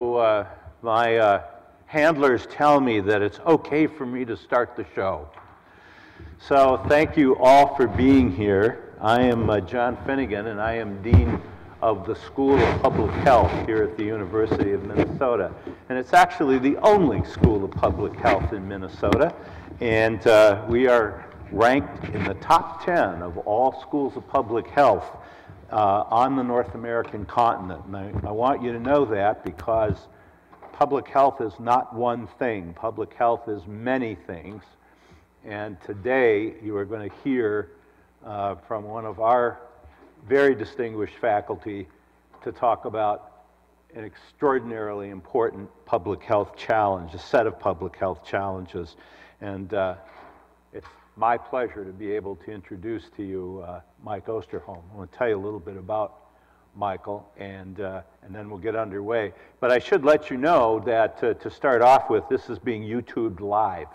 Uh, my uh, handlers tell me that it's okay for me to start the show. So thank you all for being here. I am uh, John Finnegan, and I am Dean of the School of Public Health here at the University of Minnesota. And it's actually the only School of Public Health in Minnesota. And uh, we are ranked in the top 10 of all schools of public health uh, on the North American continent. And I, I want you to know that because public health is not one thing. Public health is many things. And today you are going to hear uh, from one of our very distinguished faculty to talk about an extraordinarily important public health challenge, a set of public health challenges. And uh, my pleasure to be able to introduce to you uh, Mike Osterholm. I want to tell you a little bit about Michael, and, uh, and then we'll get underway. But I should let you know that uh, to start off with, this is being YouTubed live.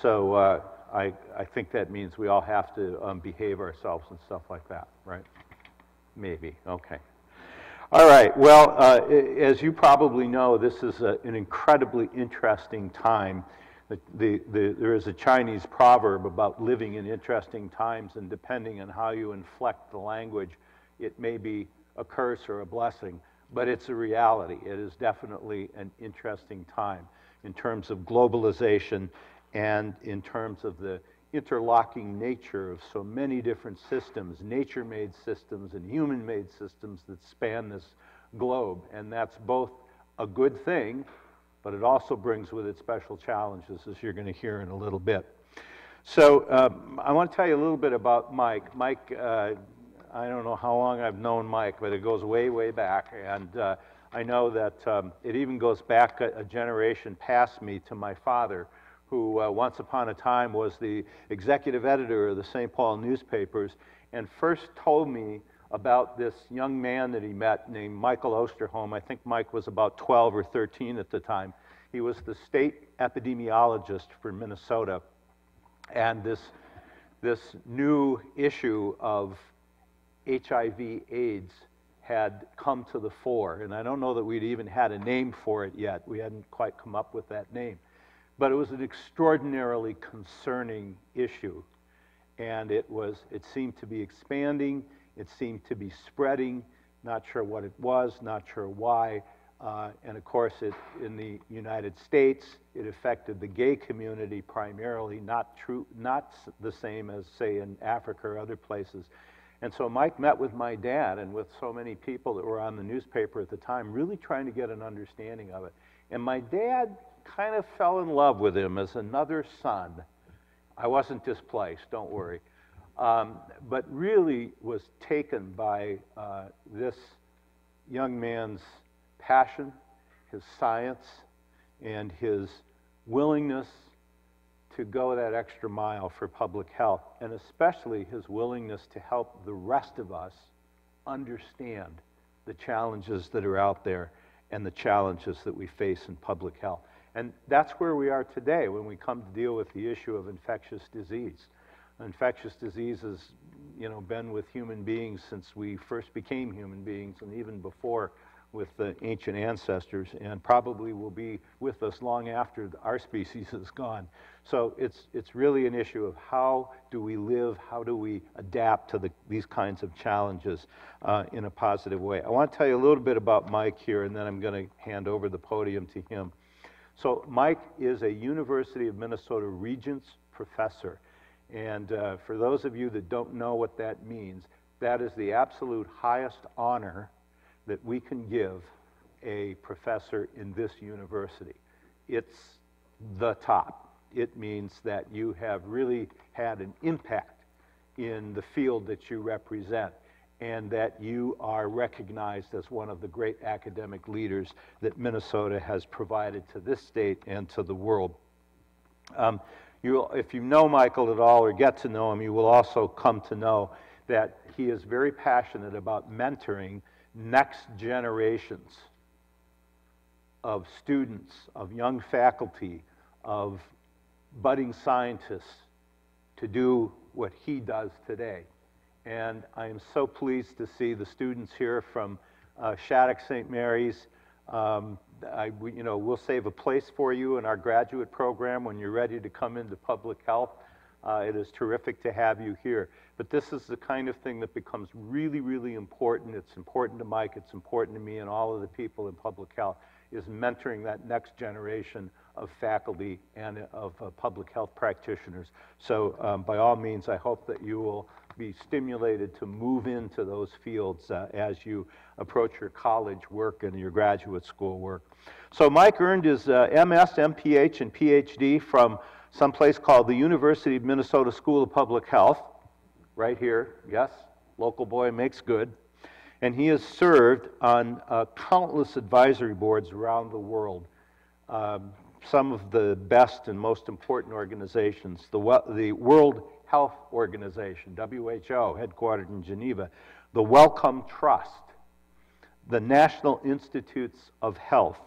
So uh, I, I think that means we all have to um, behave ourselves and stuff like that, right? Maybe, okay. All right, well, uh, as you probably know, this is a, an incredibly interesting time the, the, the, there is a Chinese proverb about living in interesting times, and depending on how you inflect the language, it may be a curse or a blessing, but it's a reality. It is definitely an interesting time in terms of globalization and in terms of the interlocking nature of so many different systems, nature made systems and human made systems that span this globe. And that's both a good thing but it also brings with it special challenges, as you're going to hear in a little bit. So um, I want to tell you a little bit about Mike. Mike, uh, I don't know how long I've known Mike, but it goes way, way back. And uh, I know that um, it even goes back a, a, generation past me to my father, who uh, once upon a time was the executive editor of the St. Paul newspapers and first told me about this young man that he met named Michael Osterholm. I think Mike was about 12 or 13 at the time. He was the state epidemiologist for Minnesota. And this, this new issue of HIV AIDS had come to the fore. And I don't know that we'd even had a name for it yet. We hadn't quite come up with that name. But it was an extraordinarily concerning issue. And it, was, it seemed to be expanding it seemed to be spreading, not sure what it was, not sure why. Uh, and of course, it, in the United States, it affected the gay community primarily, not, true, not the same as, say, in Africa or other places. And so Mike met with my dad and with so many people that were on the newspaper at the time, really trying to get an understanding of it. And my dad kind of fell in love with him as another son. I wasn't displaced, don't worry um, but really was taken by uh, this young man's passion, his science, and his willingness to go that extra mile for public health, and especially his willingness to help the rest of us understand the challenges that are out there and the challenges that we face in public health. And that's where we are today when we come to deal with the issue of infectious disease infectious diseases, you know, been with human beings since we first became human beings and even before with the ancient ancestors and probably will be with us long after our species is gone. So it's, it's really an issue of how do we live, how do we adapt to the, these kinds of challenges uh, in a positive way. I want to tell you a little bit about Mike here and then I'm going to hand over the podium to him. So Mike is a University of Minnesota Regents professor. And uh, for those of you that don't know what that means, that is the absolute highest honor that we can give a professor in this university. It's the top. It means that you have really had an impact in the field that you represent and that you are recognized as one of the great academic leaders that Minnesota has provided to this state and to the world. Um, you, if you know Michael at all or get to know him, you will also come to know that he is very passionate about mentoring next generations of students, of young faculty, of budding scientists to do what he does today. And I am so pleased to see the students here from uh, Shattuck St. Mary's, um, I, we, you know, we'll save a place for you in our graduate program when you're ready to come into public health. Uh, it is terrific to have you here. But this is the kind of thing that becomes really, really important. It's important to Mike, it's important to me, and all of the people in public health, is mentoring that next generation of faculty and of uh, public health practitioners. So um, by all means, I hope that you will be stimulated to move into those fields uh, as you approach your college work and your graduate school work. So Mike earned his uh, MS, MPH, and PhD from some place called the University of Minnesota School of Public Health, right here, yes, local boy makes good. And he has served on uh, countless advisory boards around the world. Um, some of the best and most important organizations, the, the World Health Organization, WHO, headquartered in Geneva, the Wellcome Trust, the National Institutes of Health,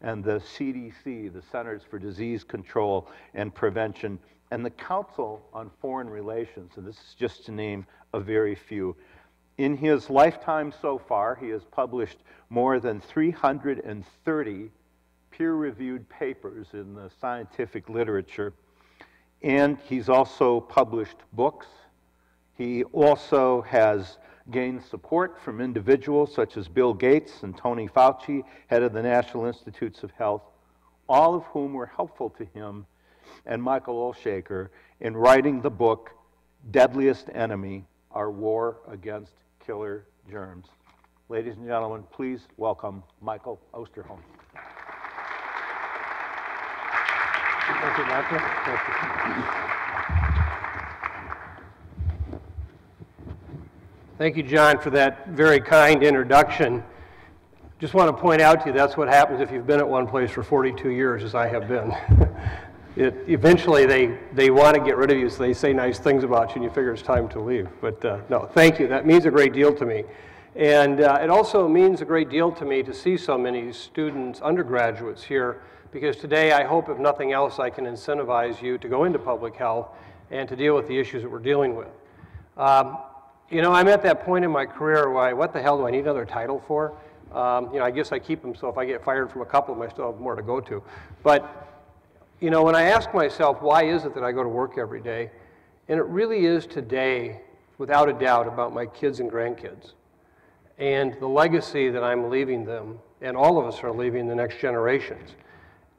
and the CDC, the Centers for Disease Control and Prevention, and the Council on Foreign Relations, and this is just to name a very few. In his lifetime so far, he has published more than 330 peer reviewed papers in the scientific literature, and he's also published books. He also has gained support from individuals such as Bill Gates and Tony Fauci, head of the National Institutes of Health, all of whom were helpful to him and Michael Olshaker in writing the book Deadliest Enemy Our War Against Killer Germs. Ladies and gentlemen, please welcome Michael Osterholm. Thank you, Michael. Thank you. Thank you, John, for that very kind introduction. Just want to point out to you that's what happens if you've been at one place for 42 years, as I have been. it, eventually they, they want to get rid of you, so they say nice things about you, and you figure it's time to leave. But uh, no, thank you. That means a great deal to me. And uh, it also means a great deal to me to see so many students, undergraduates here, because today I hope, if nothing else, I can incentivize you to go into public health and to deal with the issues that we're dealing with. Um, you know, I'm at that point in my career where I, what the hell do I need another title for? Um, you know, I guess I keep them so if I get fired from a couple of them, I still have more to go to. But you know, when I ask myself, why is it that I go to work every day? And it really is today, without a doubt, about my kids and grandkids and the legacy that I'm leaving them, and all of us are leaving the next generations.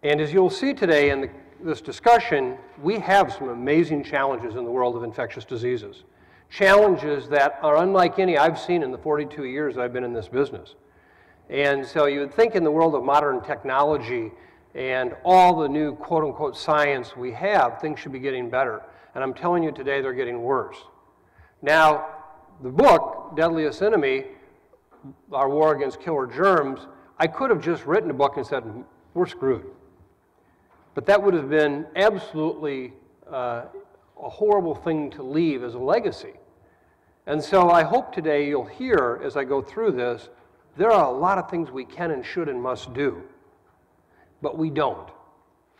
And as you'll see today in the, this discussion, we have some amazing challenges in the world of infectious diseases. Challenges that are unlike any I've seen in the 42 years I've been in this business. And so you would think in the world of modern technology and all the new quote unquote science we have, things should be getting better. And I'm telling you today, they're getting worse. Now, the book, Deadliest Enemy Our War Against Killer Germs, I could have just written a book and said, hmm, we're screwed. But that would have been absolutely uh, a horrible thing to leave as a legacy. And so I hope today you'll hear as I go through this, there are a lot of things we can and should and must do but we don't.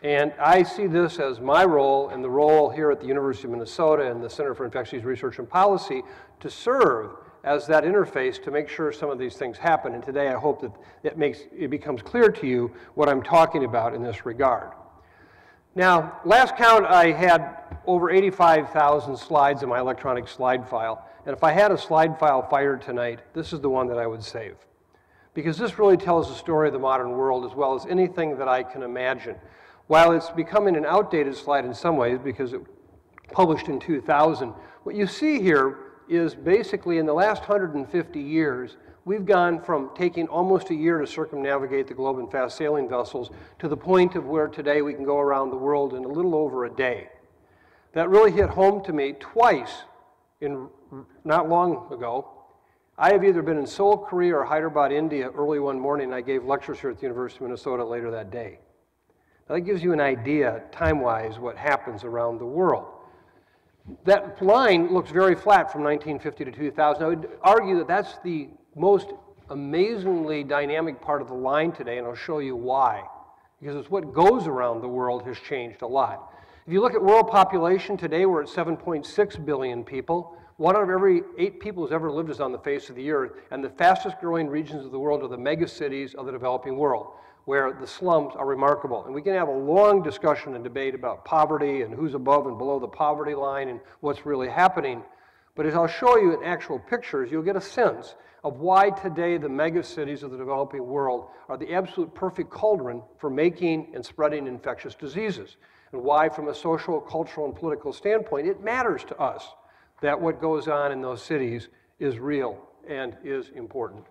And I see this as my role and the role here at the University of Minnesota and the Center for Infectious Research and Policy to serve as that interface to make sure some of these things happen. And today I hope that it, makes, it becomes clear to you what I'm talking about in this regard. Now, last count I had over 85,000 slides in my electronic slide file. And if I had a slide file fired tonight, this is the one that I would save because this really tells the story of the modern world as well as anything that I can imagine. While it's becoming an outdated slide in some ways because it was published in 2000, what you see here is basically in the last 150 years, we've gone from taking almost a year to circumnavigate the globe in fast sailing vessels to the point of where today we can go around the world in a little over a day. That really hit home to me twice in not long ago I have either been in Seoul, Korea, or Hyderabad, India early one morning, I gave lectures here at the University of Minnesota later that day. Now, that gives you an idea, time wise, what happens around the world. That line looks very flat from 1950 to 2000. I would argue that that's the most amazingly dynamic part of the line today, and I'll show you why. Because it's what goes around the world has changed a lot. If you look at world population today, we're at 7.6 billion people. One out of every eight people who's ever lived is on the face of the earth, and the fastest growing regions of the world are the megacities of the developing world. where the slums are remarkable. And we can have a long discussion and debate about poverty and who's above and below the poverty line and what's really happening. But as I'll show you in actual pictures, you'll get a sense of why today the megacities of the developing world are the absolute perfect cauldron for making and spreading infectious diseases, and why, from a social, cultural, and political standpoint, it matters to us that what goes on in those cities is real and is important.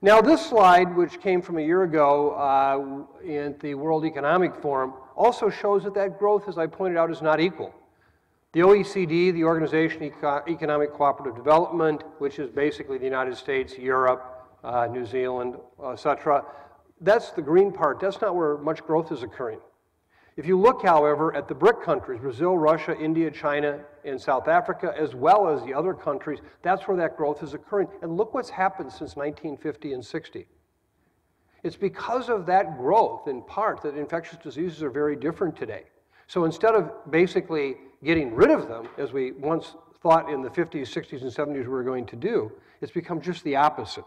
Now, this slide, which came from a year ago uh, in the World Economic Forum, also shows that that growth, as I pointed out, is not equal. The OECD, the Organization of Economic Cooperative Development, which is basically the United States, Europe, uh, New Zealand, etc., that's the green part. That's not where much growth is occurring. If you look, however, at the BRIC countries, Brazil, Russia, India, China, and South Africa, as well as the other countries, that's where that growth is occurring. And look what's happened since 1950 and 60. It's because of that growth, in part, that infectious diseases are very different today. So instead of basically getting rid of them, as we once thought in the 50s, 60s, and 70s we were going to do, it's become just the opposite.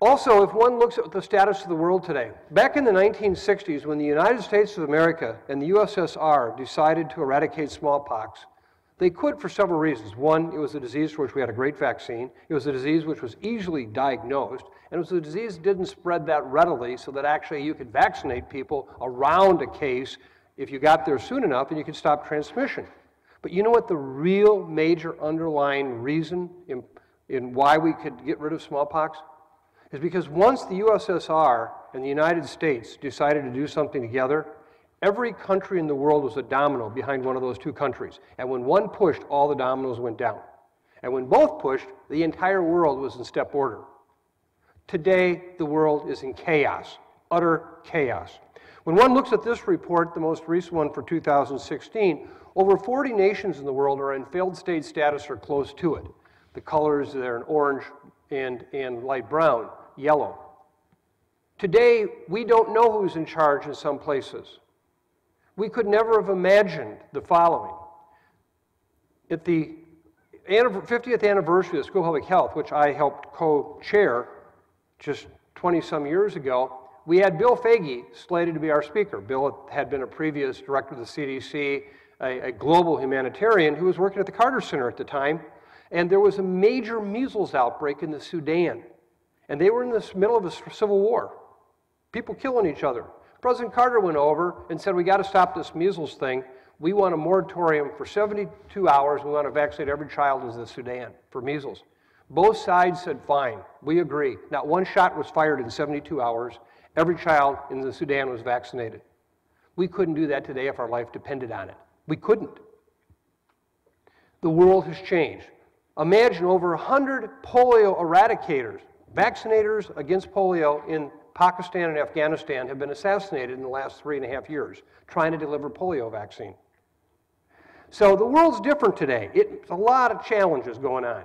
Also, if one looks at the status of the world today, back in the 1960s, when the United States of America and the USSR decided to eradicate smallpox, they could for several reasons. One, it was a disease for which we had a great vaccine. It was a disease which was easily diagnosed. And it was a disease that didn't spread that readily so that actually you could vaccinate people around a case if you got there soon enough and you could stop transmission. But you know what the real major underlying reason in, in why we could get rid of smallpox? Is because once the USSR and the United States decided to do something together, every country in the world was a domino behind one of those two countries. And when one pushed, all the dominoes went down. And when both pushed, the entire world was in step order. Today, the world is in chaos, utter chaos. When one looks at this report, the most recent one for 2016, over 40 nations in the world are in failed state status or close to it. The colors are in orange and, and light brown, yellow. Today, we don't know who's in charge in some places. We could never have imagined the following. At the 50th anniversary of the School of Public Health, which I helped co chair just 20 some years ago, we had Bill Foege slated to be our speaker. Bill had been a previous director of the CDC, a, a, global humanitarian who was working at the Carter Center at the time. And there was a major measles outbreak in the Sudan. And they were in the middle of a civil war, people killing each other. President Carter went over and said, We got to stop this measles thing. We want a moratorium for 72 hours. We want to vaccinate every child in the Sudan for measles. Both sides said, Fine, we agree. Not one shot was fired in 72 hours. Every child in the Sudan was vaccinated. We couldn't do that today if our life depended on it. We couldn't. The world has changed. Imagine over 100 polio eradicators, vaccinators against polio in Pakistan and Afghanistan have been assassinated in the last three and a half years trying to deliver polio vaccine. So the world's different today. It's a lot of challenges going on.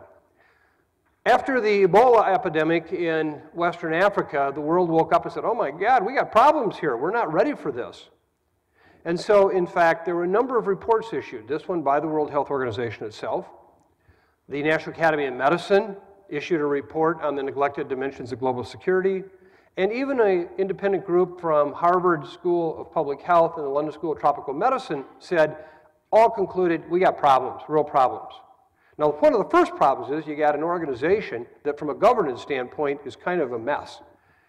After the Ebola epidemic in Western Africa, the world woke up and said, oh my God, we got problems here. We're not ready for this. And so, in fact, there were a number of reports issued. This one by the World Health Organization itself. The National Academy of Medicine issued a report on the neglected dimensions of global security. And even an independent group from Harvard School of Public Health and the London School of Tropical Medicine said, all concluded, we got problems, real problems. Now, one of the first problems is you got an organization that, from a governance standpoint, is kind of a mess.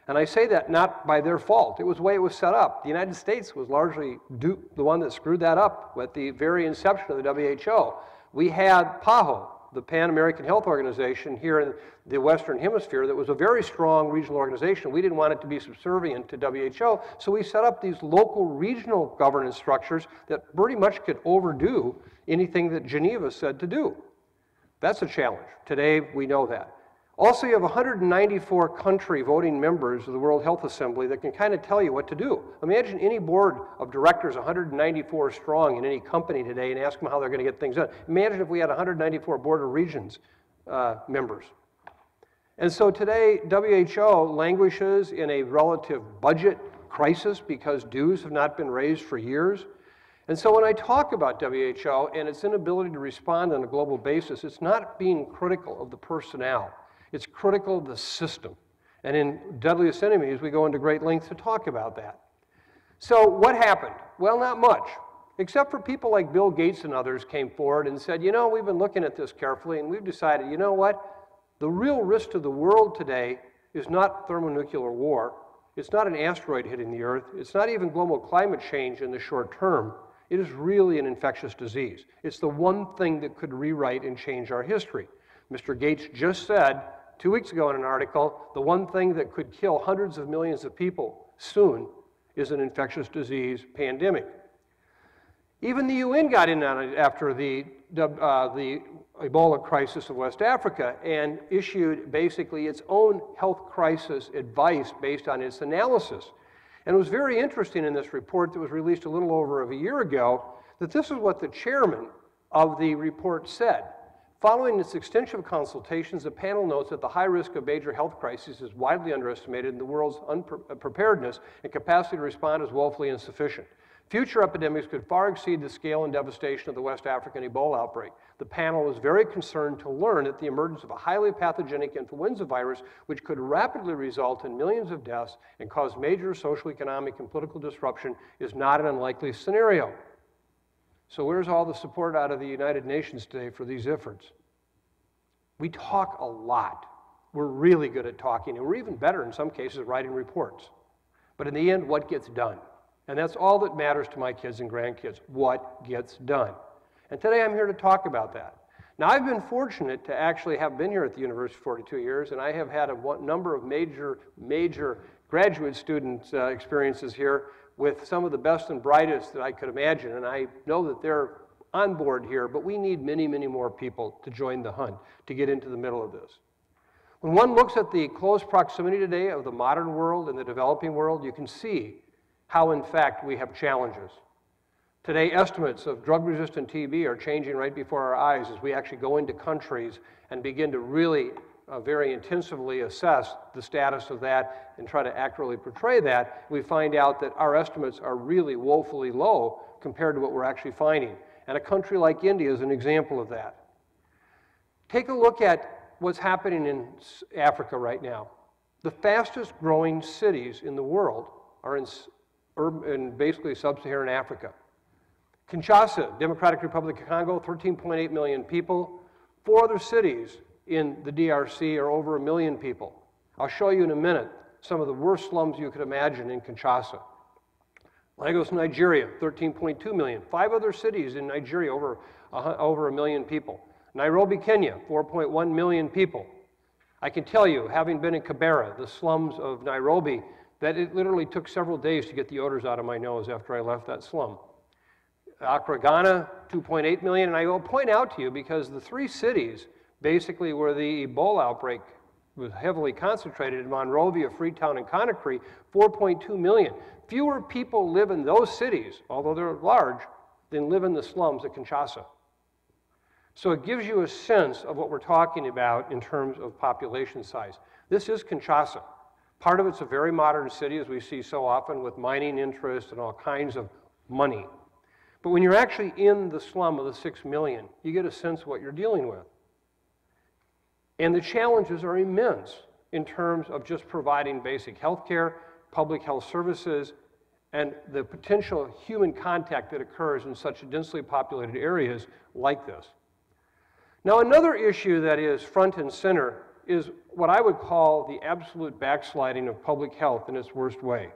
And I say that not by their fault. It was the way it was set up. The United States was largely the one that screwed that up at the very inception of the WHO. We had PAHO, the Pan American Health Organization, here in the Western Hemisphere, that was a very strong regional organization. We didn't want it to be subservient to WHO, so we set up these local regional governance structures that pretty much could overdo anything that Geneva said to do. That's a challenge. Today, we know that. Also, you have 194 country voting members of the World Health Assembly that can kind of tell you what to do. Imagine any board of directors, 194 strong in any company today, and ask them how they're going to get things done. Imagine if we had 194 Board of Regents uh, members. And so today, WHO languishes in a relative budget crisis because dues have not been raised for years. And so when I talk about WHO and its inability to respond on a global basis, it's not being critical of the personnel. It's critical of the system. And in Deadliest Enemies, we go into great lengths to talk about that. So, what happened? Well, not much, except for people like Bill Gates and others came forward and said, you know, we've been looking at this carefully and we've decided, you know what? The real risk to the world today is not thermonuclear war, it's not an asteroid hitting the Earth, it's not even global climate change in the short term. It is really an infectious disease. It's the one thing that could rewrite and change our history. Mr. Gates just said two weeks ago in an article the one thing that could kill hundreds of millions of people soon is an infectious disease pandemic. Even the UN got in on it after the, uh, the Ebola crisis of West Africa and issued basically its own health crisis advice based on its analysis. And it was very interesting in this report that was released a little over a year ago that this is what the chairman of the report said. Following its extensive consultations, the panel notes that the high risk of major health crises is widely underestimated and the world's unpreparedness uh, and capacity to respond is woefully insufficient. Future epidemics could far exceed the scale and devastation of the West African Ebola outbreak. The panel was very concerned to learn that the emergence of a highly pathogenic influenza virus, which could rapidly result in millions of deaths and cause major social, economic, and political disruption, is not an unlikely scenario. So, where's all the support out of the United Nations today for these efforts? We talk a lot. We're really good at talking, and we're even better in some cases at writing reports. But in the end, what gets done? And that's all that matters to my kids and grandkids what gets done. And today I'm here to talk about that. Now, I've been fortunate to actually have been here at the university for 42 years, and I have had a number of major, major graduate student uh, experiences here with some of the best and brightest that I could imagine. And I know that they're on board here, but we need many, many more people to join the hunt to get into the middle of this. When one looks at the close proximity today of the modern world and the developing world, you can see how, in fact, we have challenges. Today, estimates of drug resistant TB are changing right before our eyes as we actually go into countries and begin to really uh, very intensively assess the status of that and try to accurately portray that, we find out that our estimates are really woefully low compared to what we're actually finding. And a country like India is an example of that. Take a look at what's happening in Africa right now. The fastest growing cities in the world are in in basically sub-Saharan Africa. Kinshasa, Democratic Republic of Congo, 13.8 million people. Four other cities in the DRC are over a million people. I'll show you in a minute some of the worst slums you could imagine in Kinshasa. Lagos, Nigeria, 13.2 million. Five other cities in Nigeria, over, uh, over a million people. Nairobi, Kenya, 4.1 million people. I can tell you, having been in Kibera, the slums of Nairobi, that it literally took several days to get the odors out of my nose after I left that slum. Accra, Ghana, 2.8 million. And I will point out to you because the three cities basically where the Ebola outbreak was heavily concentrated in Monrovia, Freetown, and Conakry, 4.2 million. Fewer people live in those cities, although they're large, than live in the slums at Kinshasa. So it gives you a sense of what we're talking about in terms of population size. This is Kinshasa. Part of it's a very modern city, as we see so often, with mining interests and all kinds of money. But when you're actually in the slum of the six million, you get a sense of what you're dealing with. And the challenges are immense in terms of just providing basic health care, public health services, and the potential human contact that occurs in such densely populated areas like this. Now, another issue that is front and center is what I would call the absolute backsliding of public health in its worst way.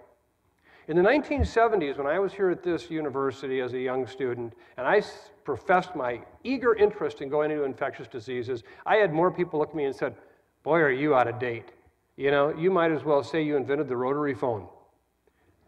In the 1970s, when I was here at this university as a young student, and I professed my eager interest in going into infectious diseases, I had more people look at me and said, Boy, are you out of date. You know, you might as well say you invented the rotary phone.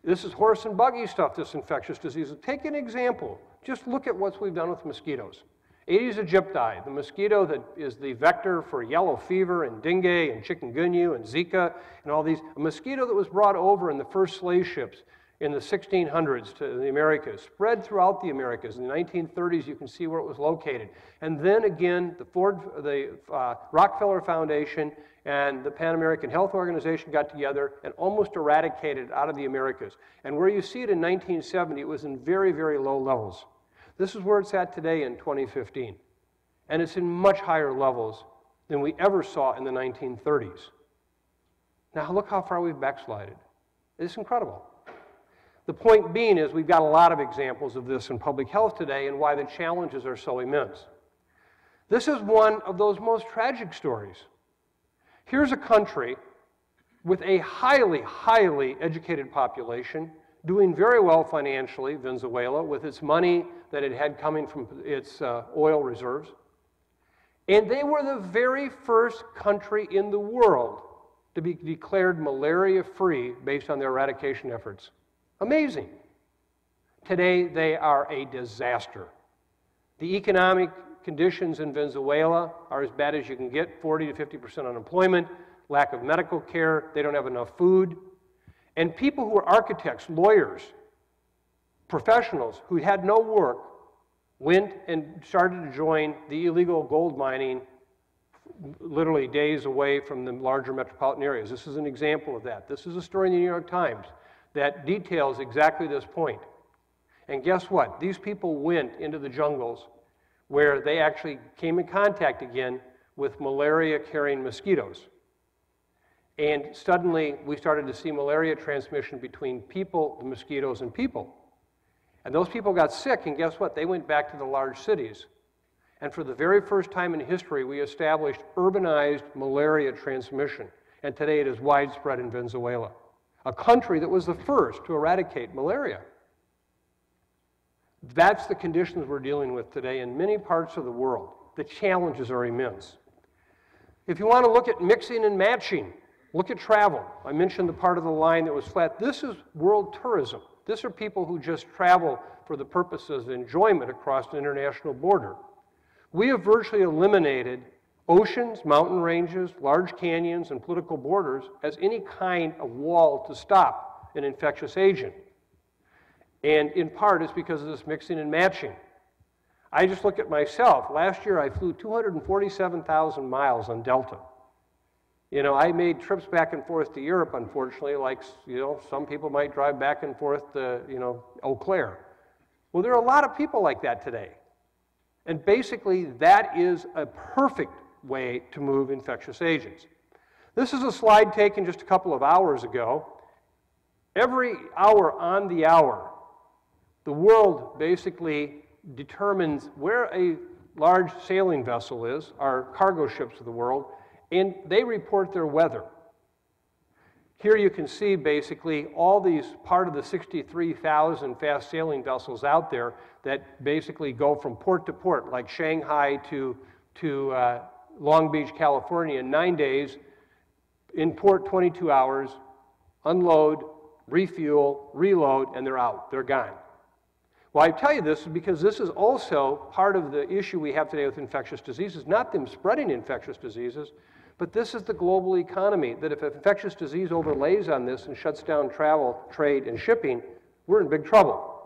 This is horse and buggy stuff, this infectious disease. Take an example. Just look at what we've done with mosquitoes. Aedes aegypti, the mosquito that is the vector for yellow fever and dengue and chikungunya and Zika and all these, a mosquito that was brought over in the first slave ships in the 1600s to the Americas, spread throughout the Americas. In the 1930s, you can see where it was located. And then again, the, Ford, the uh, Rockefeller Foundation and the Pan American Health Organization got together and almost eradicated it out of the Americas. And where you see it in 1970, it was in very, very low levels. This is where it's at today in 2015. And it's in much higher levels than we ever saw in the 1930s. Now look how far we've backslided. It's incredible. The point being is we've got a lot of examples of this in public health today and why the challenges are so immense. This is one of those most tragic stories. Here's a country with a highly, highly educated population, doing very well financially, Venezuela, with its money that it had coming from its uh, oil reserves. And they were the very first country in the world to be declared malaria free based on their eradication efforts. Amazing. Today, they are a disaster. The economic conditions in Venezuela are as bad as you can get 40 to 50% unemployment, lack of medical care, they don't have enough food. And people who were architects, lawyers, professionals who had no work went and started to join the illegal gold mining literally days away from the larger metropolitan areas. This is an example of that. This is a story in the New York Times that details exactly this point. And guess what? These people went into the jungles where they actually came in contact again with malaria carrying mosquitoes. And suddenly we started to see malaria transmission between people, the mosquitoes, and people. And those people got sick, and guess what? They went back to the large cities. And for the very first time in history, we established urbanized malaria transmission. And today it is widespread in Venezuela, a country that was the first to eradicate malaria. That's the conditions we're dealing with today in many parts of the world. The challenges are immense. If you want to look at mixing and matching, look at travel. I mentioned the part of the line that was flat. This is world tourism. These are people who just travel for the purposes of enjoyment across an international border. We have virtually eliminated oceans, mountain ranges, large canyons, and political borders as any kind of wall to stop an infectious agent. And in part, it's because of this mixing and matching. I just look at myself. Last year, I flew 247,000 miles on Delta. You know, I made trips back and forth to Europe, unfortunately, like, you know, some people might drive back and forth to, you know, Eau Claire. Well, there are a lot of people like that today. And basically, that is a perfect way to move infectious agents. This is a slide taken just a couple of hours ago. Every hour on the hour, the world basically determines where a large sailing vessel is, our cargo ships of the world, and they report their weather. Here you can see basically all these part of the 63,000 fast sailing vessels out there that basically go from port to port, like Shanghai to, to uh, Long Beach, California, in nine days, in port 22 hours, unload, refuel, reload, and they're out. They're gone. Well, I tell you this because this is also part of the issue we have today with infectious diseases, not them spreading infectious diseases, but this is the global economy, that if infectious disease overlays on this and shuts down travel, trade, and shipping, we're in big trouble.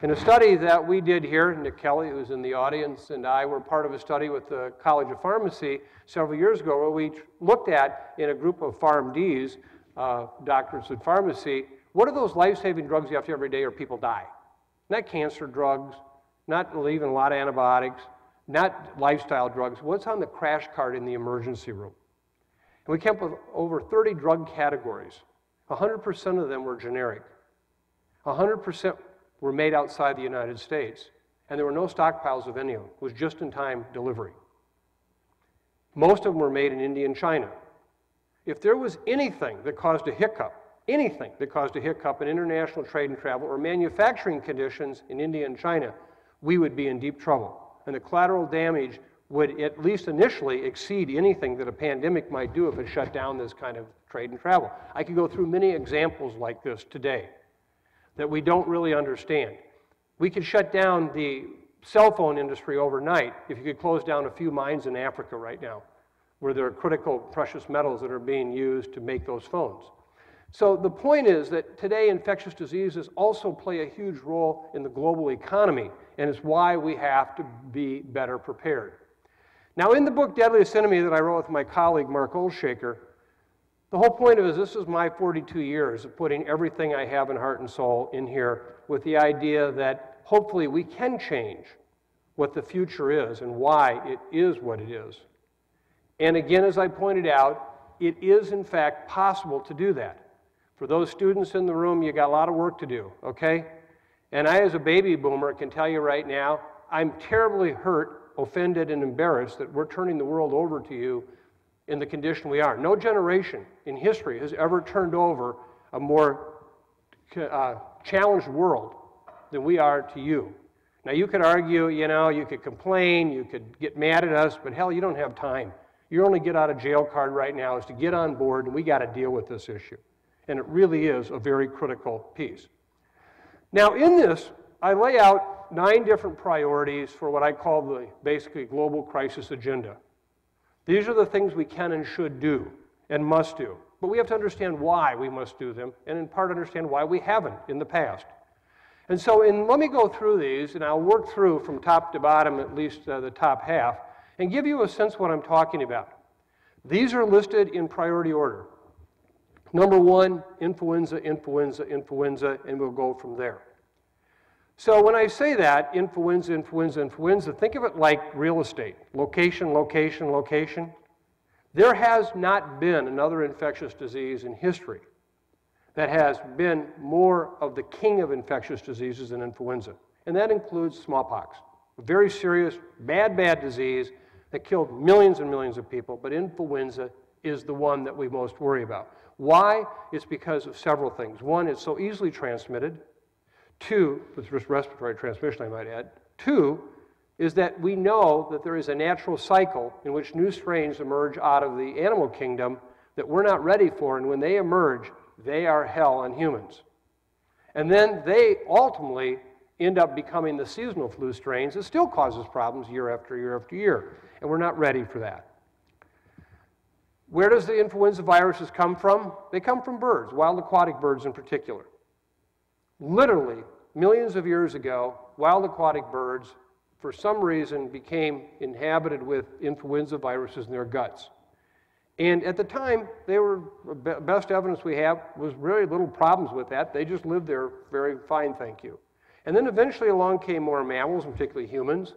In a study that we did here, Nick Kelley, who's in the audience, and I were part of a study with the College of Pharmacy several years ago where we looked at, in a group of PharmDs, uh, doctors in pharmacy, what are those life saving drugs you have to every day or people die? Not cancer drugs, not even a lot of antibiotics, not lifestyle drugs. What's on the crash cart in the emergency room? And we came up with over 30 drug categories. 100% of them were generic. 100% were made outside the United States. And there were no stockpiles of any of them. It was just in time delivery. Most of them were made in India and China. If there was anything that caused a hiccup anything that caused a hiccup in international trade and travel or manufacturing conditions in India and China, we would be in deep trouble. And the collateral damage would, at least initially, exceed anything that a pandemic might do if it shut down this kind of trade and travel. I could go through many examples like this today that we don't really understand. We could shut down the cell phone industry overnight if you could close down a few mines in Africa right now, where there are critical precious metals that are being used to make those phones. So the point is that today infectious diseases also play a huge role in the global economy, and it's why we have to be better prepared. Now, in the book Deadliest Enemy that I wrote with my colleague Mark Olshaker, the whole point of it is this is my 42 years of putting everything I have in heart and soul in here with the idea that hopefully we can change what the future is and why it is what it is. And again, as I pointed out, it is in fact possible to do that. For those students in the room, you got a lot of work to do, okay? And I, as a baby boomer, can tell you right now, I'm terribly hurt, offended, and embarrassed that we're turning the world over to you in the condition we are. No generation in history has ever turned over a more uh, challenged world than we are to you. Now, you could argue, you know, you could complain, you could get mad at us, but hell, you don't have time. Your only get out of jail card right now is to get on board, and we got to deal with this issue. And it really is a very critical piece. Now, in this, I lay out nine different priorities for what I call the basically global crisis agenda. These are the things we can and should do and must do. But we have to understand why we must do them, and in part understand why we haven't in the past. And so, in, let me go through these, and I'll work through from top to bottom, at least uh, the top half, and give you a sense what I'm talking about. These are listed in priority order. Number one, influenza, influenza, influenza, and we'll go from there. So when I say that, influenza, influenza, influenza, think of it like real estate location, location, location. There has not been another infectious disease in history that has been more of the king of infectious diseases than influenza, and that includes smallpox. A very serious, bad, bad disease that killed millions and millions of people, but influenza is the one that we most worry about. Why? It's because of several things. One, it's so easily transmitted. Two, with respiratory transmission, I might add. Two, is that we know that there is a natural cycle in which new strains emerge out of the animal kingdom that we're not ready for, and when they emerge, they are hell on humans. And then they ultimately end up becoming the seasonal flu strains. It still causes problems year after year after year, and we're not ready for that. Where does the influenza viruses come from? They come from birds, wild aquatic birds in particular. Literally, millions of years ago, wild aquatic birds, for some reason, became inhabited with influenza viruses in their guts. And at the time, they were, best evidence we have was really little problems with that. They just lived there very fine, thank you. And then eventually along came more mammals, particularly humans.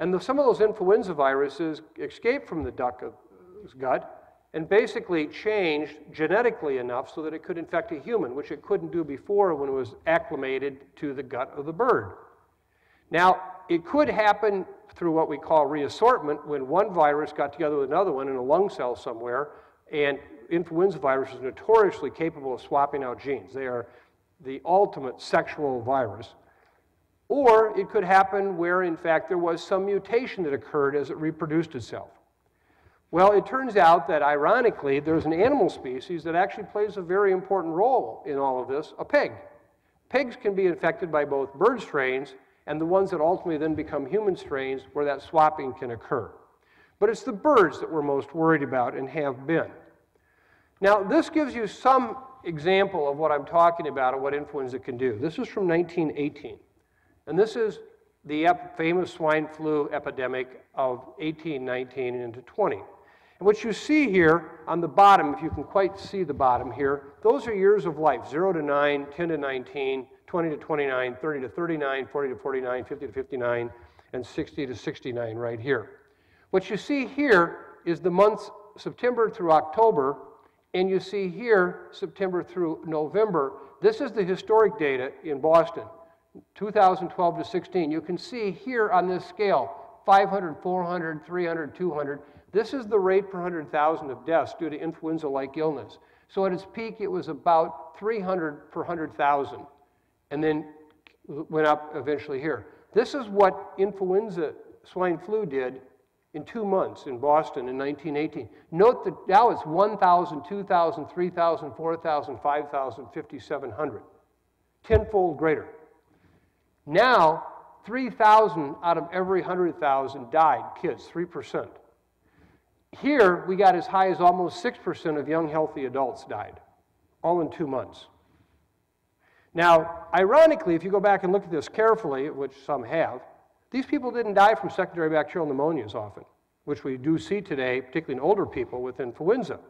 And the, some of those influenza viruses escaped from the duck's gut and basically changed genetically enough so that it could infect a human, which it couldn't do before when it was acclimated to the gut of the bird. Now, it could happen through what we call reassortment when one virus got together with another one in a lung cell somewhere, and influenza virus is notoriously capable of swapping out genes. They are the ultimate sexual virus. Or it could happen where, in fact, there was some mutation that occurred as it reproduced itself. Well, it turns out that ironically, there's an animal species that actually plays a very important role in all of this a pig. Pigs can be infected by both bird strains and the ones that ultimately then become human strains where that swapping can occur. But it's the birds that we're most worried about and have been. Now, this gives you some example of what I'm talking about and what influenza can do. This is from 1918, and this is the famous swine flu epidemic of 1819 into 20. And what you see here on the bottom, if you can quite see the bottom here, those are years of life 0 to 9, 10 to 19, 20 to 29, 30 to 39, 40 to 49, 50 to 59, and 60 to 69 right here. What you see here is the months September through October, and you see here September through November. This is the historic data in Boston, 2012 to 16. You can see here on this scale 500, 400, 300, 200. This is the rate per 100,000 of deaths due to influenza like illness. So at its peak, it was about 300 per 100,000, and then went up eventually here. This is what influenza swine flu did in two months in Boston in 1918. Note that now it's 1,000, 2,000, 3,000, 4,000, 5,000, 5,700. Tenfold greater. Now, 3,000 out of every 100,000 died, kids, 3%. Here, we got as high as almost 6% of young, healthy adults died, all in two months. Now, ironically, if you go back and look at this carefully, which some have, these people didn't die from secondary bacterial pneumonias often, which we do see today, particularly in older people with influenza.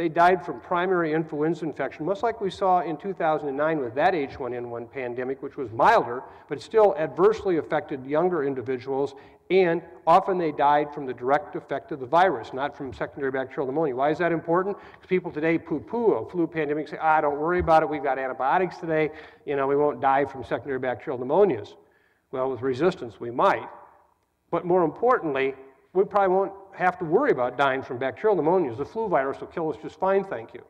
They died from primary influenza infection, much like we saw in 2009 with that H1N1 pandemic, which was milder, but still adversely affected younger individuals, and often they died from the direct effect of the virus, not from secondary bacterial pneumonia. Why is that important? Because people today poo-poo a flu pandemic, say, ah, don't worry about it, we've got antibiotics today, you know, we won't die from secondary bacterial pneumonias. Well, with resistance, we might. But more importantly, we probably won't have to worry about dying from bacterial pneumonias. The flu virus will kill us just fine, thank you.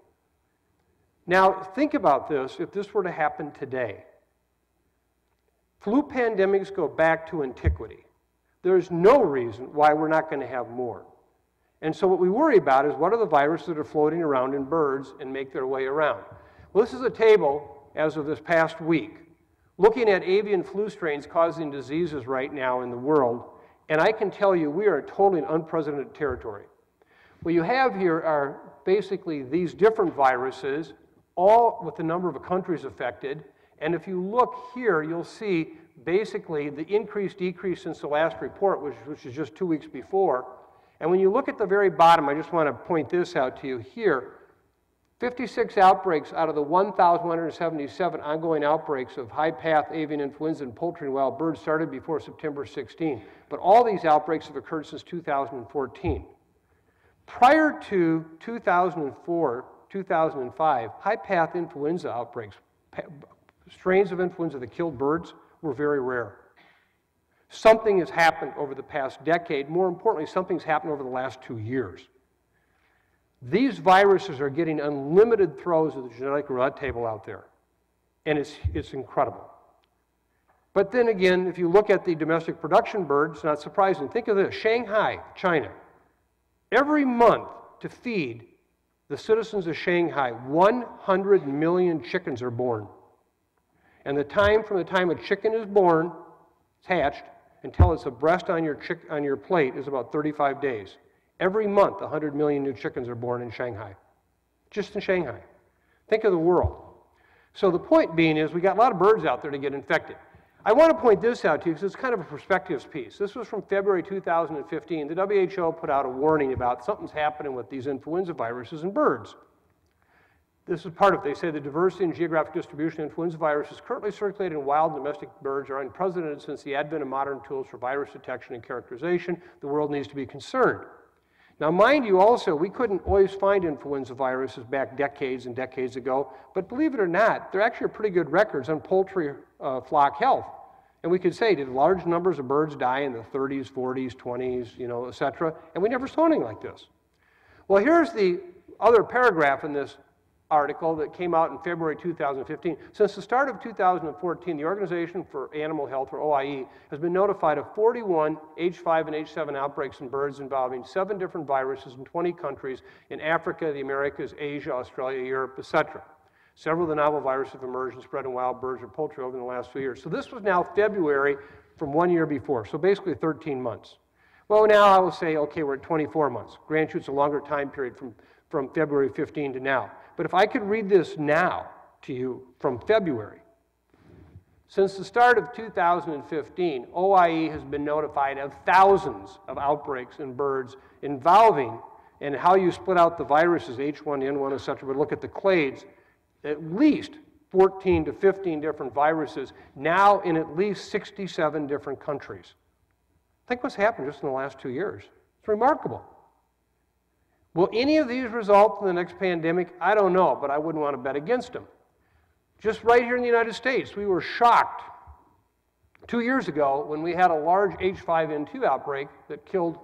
Now, think about this if this were to happen today. Flu pandemics go back to antiquity. There's no reason why we're not going to have more. And so, what we worry about is what are the viruses that are floating around in birds and make their way around? Well, this is a table as of this past week looking at avian flu strains causing diseases right now in the world and I can tell you, we are totally in unprecedented territory. What you have here are basically these different viruses, all with the number of countries affected. And if you look here, you'll see basically the increase decrease since the last report, which, which is just two weeks before. And when you look at the very bottom, I just want to point this out to you here. 56 outbreaks out of the 1,177 ongoing outbreaks of high path avian influenza in poultry and wild birds started before September 16. But all these outbreaks have occurred since 2014. Prior to 2004, 2005, high path influenza outbreaks, strains of influenza that killed birds, were very rare. Something has happened over the past decade. More importantly, something's happened over the last two years. These viruses are getting unlimited throws of the genetic roulette table out there, and it's, it's incredible. But then again, if you look at the domestic production birds, not surprising. Think of this Shanghai, China. Every month to feed the citizens of Shanghai, 100 million chickens are born. And the time from the time a chicken is born, it's hatched, until it's a breast on your, chick, on your plate is about 35 days. Every month, 100 million new chickens are born in Shanghai, just in Shanghai. Think of the world. So the point being is we got a lot of birds out there to get infected. I want to point this out to you because it's kind of a perspectives piece. This was from February 2015. The WHO put out a warning about something's happening with these influenza viruses in birds. This is part of it. They say the diversity and geographic distribution of influenza viruses currently circulating in wild domestic birds are unprecedented since the advent of modern tools for virus detection and characterization. The world needs to be concerned. Now, mind you, also, we couldn't always find influenza viruses back decades and decades ago, but believe it or not, there are actually pretty good records on poultry uh, flock health. And we could say, did large numbers of birds die in the 30s, 40s, 20s, you know, et cetera? And we never saw anything like this. Well, here's the other paragraph in this article that came out in February 2015. Since the start of 2014, the Organization for Animal Health, or OIE, has been notified of 41 H5 and H7 outbreaks in birds involving seven different viruses in 20 countries in Africa, the Americas, Asia, Australia, Europe, etc. Several of the novel viruses have emerged and spread in wild birds or poultry over the last few years. So this was now February from one year before, so basically 13 months. Well, now I will say, okay, we're at 24 months. Grant it's a longer time period from, from February 15 to now. But if I could read this now to you from February, since the start of 2015, OIE has been notified of thousands of outbreaks in birds involving, and how you split out the viruses, H1N1, et cetera, but look at the clades, at least 14 to 15 different viruses, now in at least 67 different countries. Think what's happened just in the last two years. It's remarkable. Will any of these result in the next pandemic? I don't know, but I wouldn't want to bet against them. Just right here in the United States, we were shocked two years ago when we had a large H5N2 outbreak that killed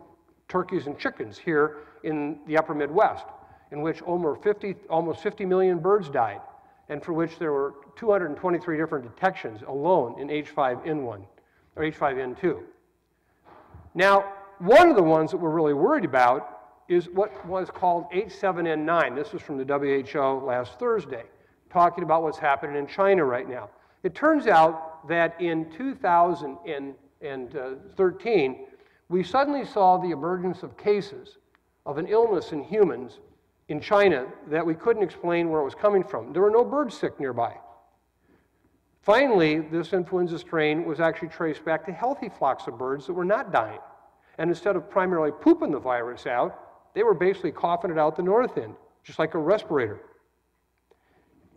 turkeys and chickens here in the upper Midwest, in which almost 50, almost 50 million birds died, and for which there were 223 different detections alone in H5N1 or H5N2. Now, one of the ones that we're really worried about is what was called H7N9. This was from the WHO last Thursday, talking about what's happening in China right now. It turns out that in 2013, we suddenly saw the emergence of cases of an illness in humans in China that we couldn't explain where it was coming from. There were no birds sick nearby. Finally, this influenza strain was actually traced back to healthy flocks of birds that were not dying. And instead of primarily pooping the virus out, they were basically coughing it out the north end, just like a respirator.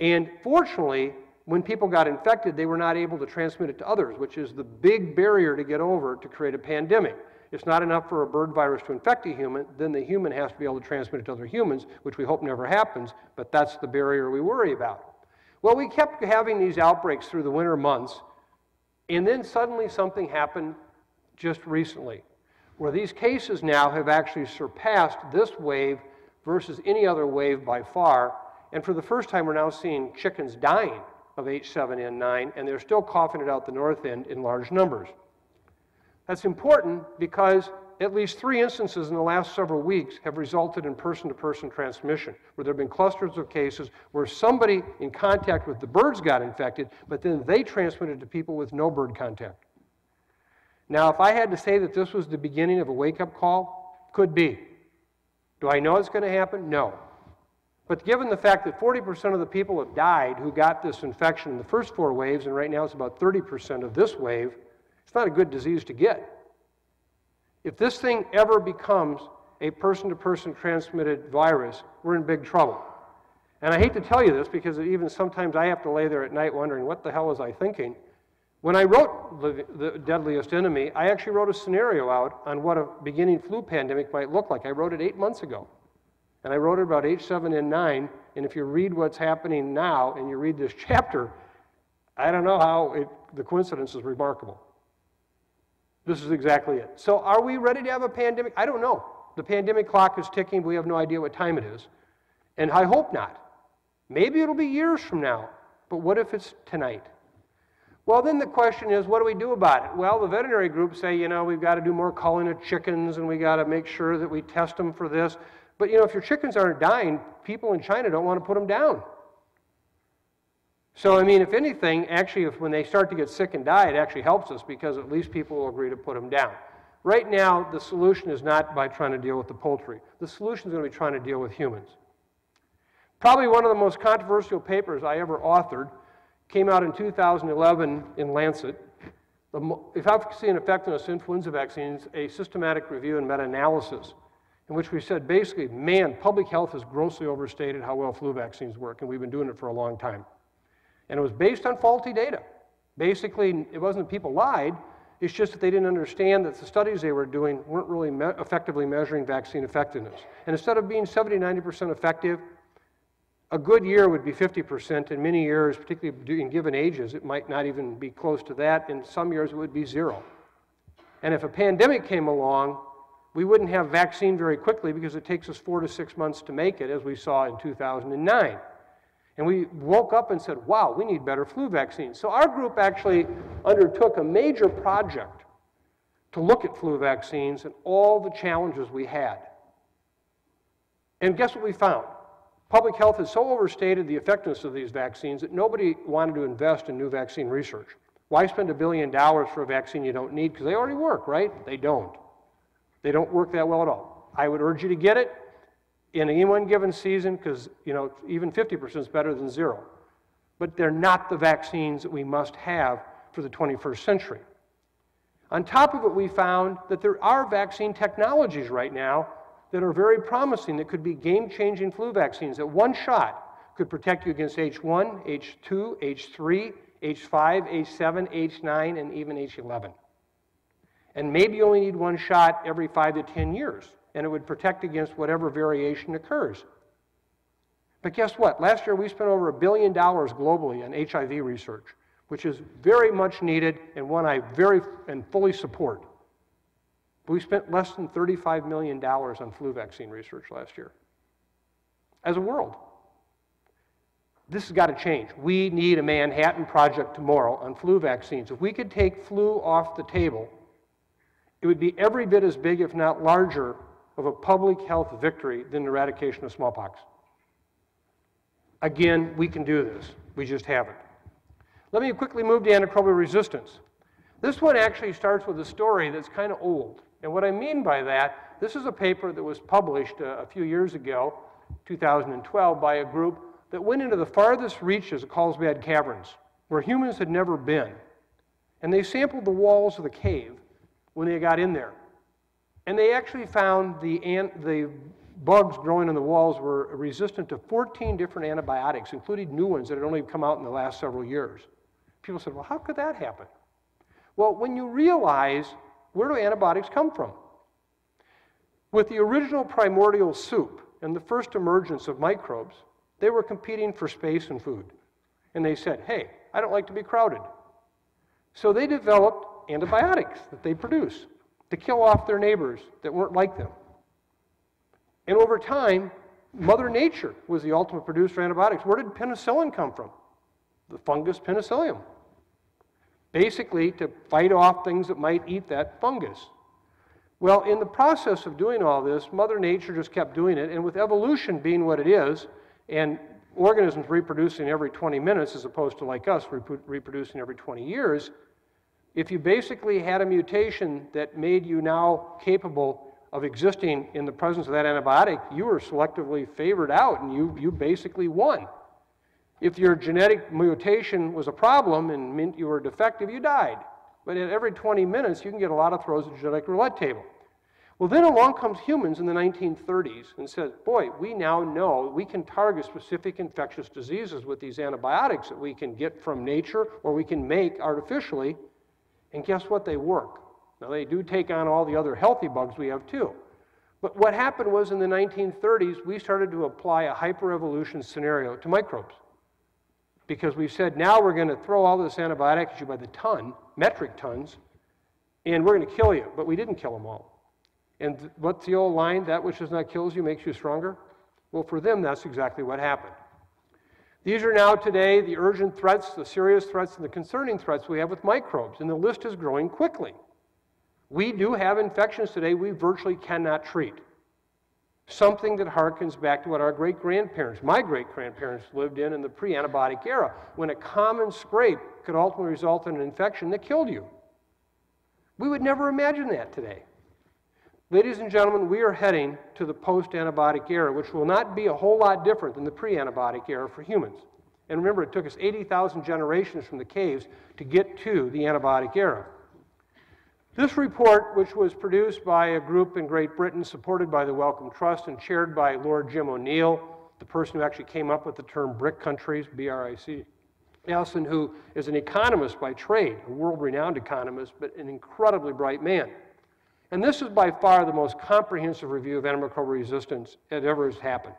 And fortunately, when people got infected, they were not able to transmit it to others, which is the big barrier to get over to create a pandemic. It's not enough for a bird virus to infect a human, then the human has to be able to transmit it to other humans, which we hope never happens, but that's the barrier we worry about. Well, we kept having these outbreaks through the winter months, and then suddenly something happened just recently, where these cases now have actually surpassed this wave versus any other wave by far, and for the first time we're now seeing chickens dying of H7N9, and they're still coughing it out the north end in large numbers. That's important because at least three instances in the last several weeks have resulted in person to person transmission, where there have been clusters of cases where somebody in contact with the birds got infected, but then they transmitted to people with no bird contact. Now, if I had to say that this was the beginning of a wake up call, could be. Do I know it's going to happen? No. But given the fact that 40% of the people have died who got this infection in the first four waves, and right now it's about 30% of this wave, it's not a good disease to get. If this thing ever becomes a person to person transmitted virus, we're in big trouble. And I hate to tell you this because even sometimes I have to lay there at night wondering, what the hell was I thinking? When I wrote the, the, Deadliest Enemy, I actually wrote a scenario out on what a beginning flu pandemic might look like. I wrote it eight months ago. And I wrote it about H7N9. And if you read what's happening now and you read this chapter, I don't know how it, the coincidence is remarkable. This is exactly it. So, are we ready to have a pandemic? I don't know. The pandemic clock is ticking. We have no idea what time it is. And I hope not. Maybe it'll be years from now. But what if it's tonight? Well, then the question is, what do we do about it? Well, the veterinary groups say, you know, we've got to do more culling of chickens and we got to make sure that we test them for this. But, you know, if your chickens aren't dying, people in China don't want to put them down. So, I mean, if anything, actually, if when they start to get sick and die, it actually helps us because at least people will agree to put them down. Right now, the solution is not by trying to deal with the poultry. The solution is going to be trying to deal with humans. Probably one of the most controversial papers I ever authored came out in 2011 in Lancet. The efficacy and effectiveness of influenza vaccines, a systematic review and meta-analysis, in which we said basically, man, public health has grossly overstated how well flu vaccines work, and we've been doing it for a long time. And it was based on faulty data. Basically, it wasn't that people lied, it's just that they didn't understand that the studies they were doing weren't really me effectively measuring vaccine effectiveness. And instead of being 70, 90% effective, a good year would be 50%. In many years, particularly in given ages, it might not even be close to that. In some years, it would be zero. And if a pandemic came along, we wouldn't have vaccine very quickly because it takes us four to six months to make it, as we saw in 2009. And we woke up and said, wow, we need better flu vaccines. So our group actually undertook a major project to look at flu vaccines and all the challenges we had. And guess what we found? Public health has so overstated the effectiveness of these vaccines that nobody wanted to invest in new vaccine research. Why spend a billion dollars for a vaccine you don't need? Because they already work, right? They don't. They don't work that well at all. I would urge you to get it in any one given season because you know even 50% is better than zero. But they're not the vaccines that we must have for the 21st century. On top of it, we found that there are vaccine technologies right now that are very promising that could be game changing flu vaccines that one shot could protect you against H1, H2, H3, H5, H7, H9, and even H11. And maybe you only need one shot every five to 10 years and it would protect against whatever variation occurs. But guess what? Last year we spent over a billion dollars globally on HIV research, which is very much needed and one I very and fully support. We spent less than $35 million on flu vaccine research last year as a world. This has got to change. We need a Manhattan Project tomorrow on flu vaccines. If we could take flu off the table, it would be every bit as big, if not larger, of a public health victory than the eradication of smallpox. Again, we can do this. We just haven't. Let me quickly move to antimicrobial resistance. This one actually starts with a story that's kind of old. And what I mean by that, this is a paper that was published a, uh, a few years ago, 2012, by a group that went into the farthest reaches of Carlsbad Caverns, where humans had never been. And they sampled the walls of the cave when they got in there. And they actually found the, the bugs growing in the walls were resistant to 14 different antibiotics, including new ones that had only come out in the last several years. People said, well, how could that happen? Well, when you realize where do antibiotics come from? With the original primordial soup and the first emergence of microbes, they were competing for space and food. And they said, hey, I don't like to be crowded. So they developed antibiotics that they produce to kill off their neighbors that weren't like them. And over time, Mother Nature was the ultimate producer of antibiotics. Where did penicillin come from? The fungus penicillium. Basically, to fight off things that might eat that fungus. Well, in the process of doing all this, Mother Nature just kept doing it, and with evolution being what it is, and organisms reproducing every 20 minutes as opposed to like us reproducing every 20 years, if you basically had a mutation that made you now capable of existing in the presence of that antibiotic, you were selectively favored out and you, you basically won. If your genetic mutation was a problem and meant you were defective, you died. But at every 20 minutes, you can get a lot of throws at the genetic roulette table. Well, then along comes humans in the 1930s and says, boy, we now know we can target specific infectious diseases with these antibiotics that we can get from nature or we can make artificially. And guess what? They work. Now, they do take on all the other healthy bugs we have too. But what happened was in the 1930s, we started to apply a hyperevolution scenario to microbes. Because we've said, now we're going to throw all this antibiotics at you by the ton, metric tons, and we're going to kill you. But we didn't kill them all. And what's the old line? That which does not kill you makes you stronger? Well, for them, that's exactly what happened. These are now today the urgent threats, the serious threats, and the concerning threats we have with microbes, and the list is growing quickly. We do have infections today we virtually cannot treat. Something that harkens back to what our great grandparents, my great grandparents, lived in in the pre antibiotic era, when a common scrape could ultimately result in an infection that killed you. We would never imagine that today. Ladies and gentlemen, we are heading to the post antibiotic era, which will not be a whole lot different than the pre antibiotic era for humans. And remember, it took us 80,000 generations from the caves to get to the antibiotic era. This report, which was produced by a group in Great Britain supported by the Wellcome Trust and chaired by Lord Jim O'Neill, the person who actually came up with the term BRIC countries, B R I C, Allison, who is an economist by trade, a world renowned economist, but an incredibly bright man. And this is by far the most comprehensive review of antimicrobial resistance that ever has happened.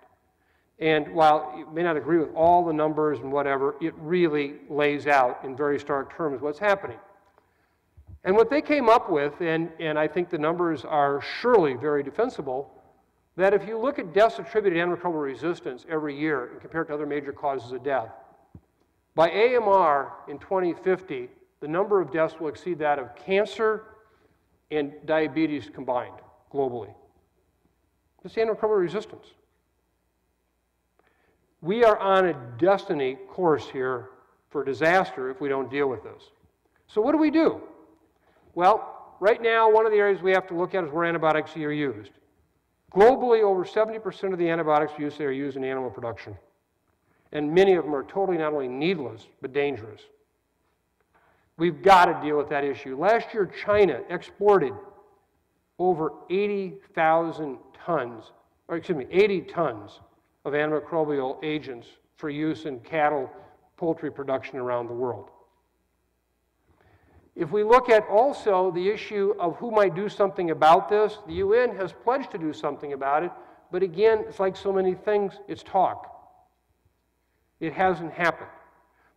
And while you may not agree with all the numbers and whatever, it really lays out in very stark terms what's happening. And what they came up with, and, and I think the numbers are surely very defensible, that if you look at deaths attributed to antimicrobial resistance every year and compared to other major causes of death, by AMR in 2050, the number of deaths will exceed that of cancer and diabetes combined globally. That's antimicrobial resistance. We are on a destiny course here for disaster if we don't deal with this. So, what do we do? Well, right now, one of the areas we have to look at is where antibiotics are used. Globally, over 70% of the antibiotics used are used in animal production. And many of them are totally not only needless, but dangerous. We've got to deal with that issue. Last year, China exported over 80,000 tons, or excuse me, 80 tons of antimicrobial agents for use in cattle, poultry production around the world. If we look at also the issue of who might do something about this, the UN has pledged to do something about it, but again, it's like so many things, it's talk. It hasn't happened.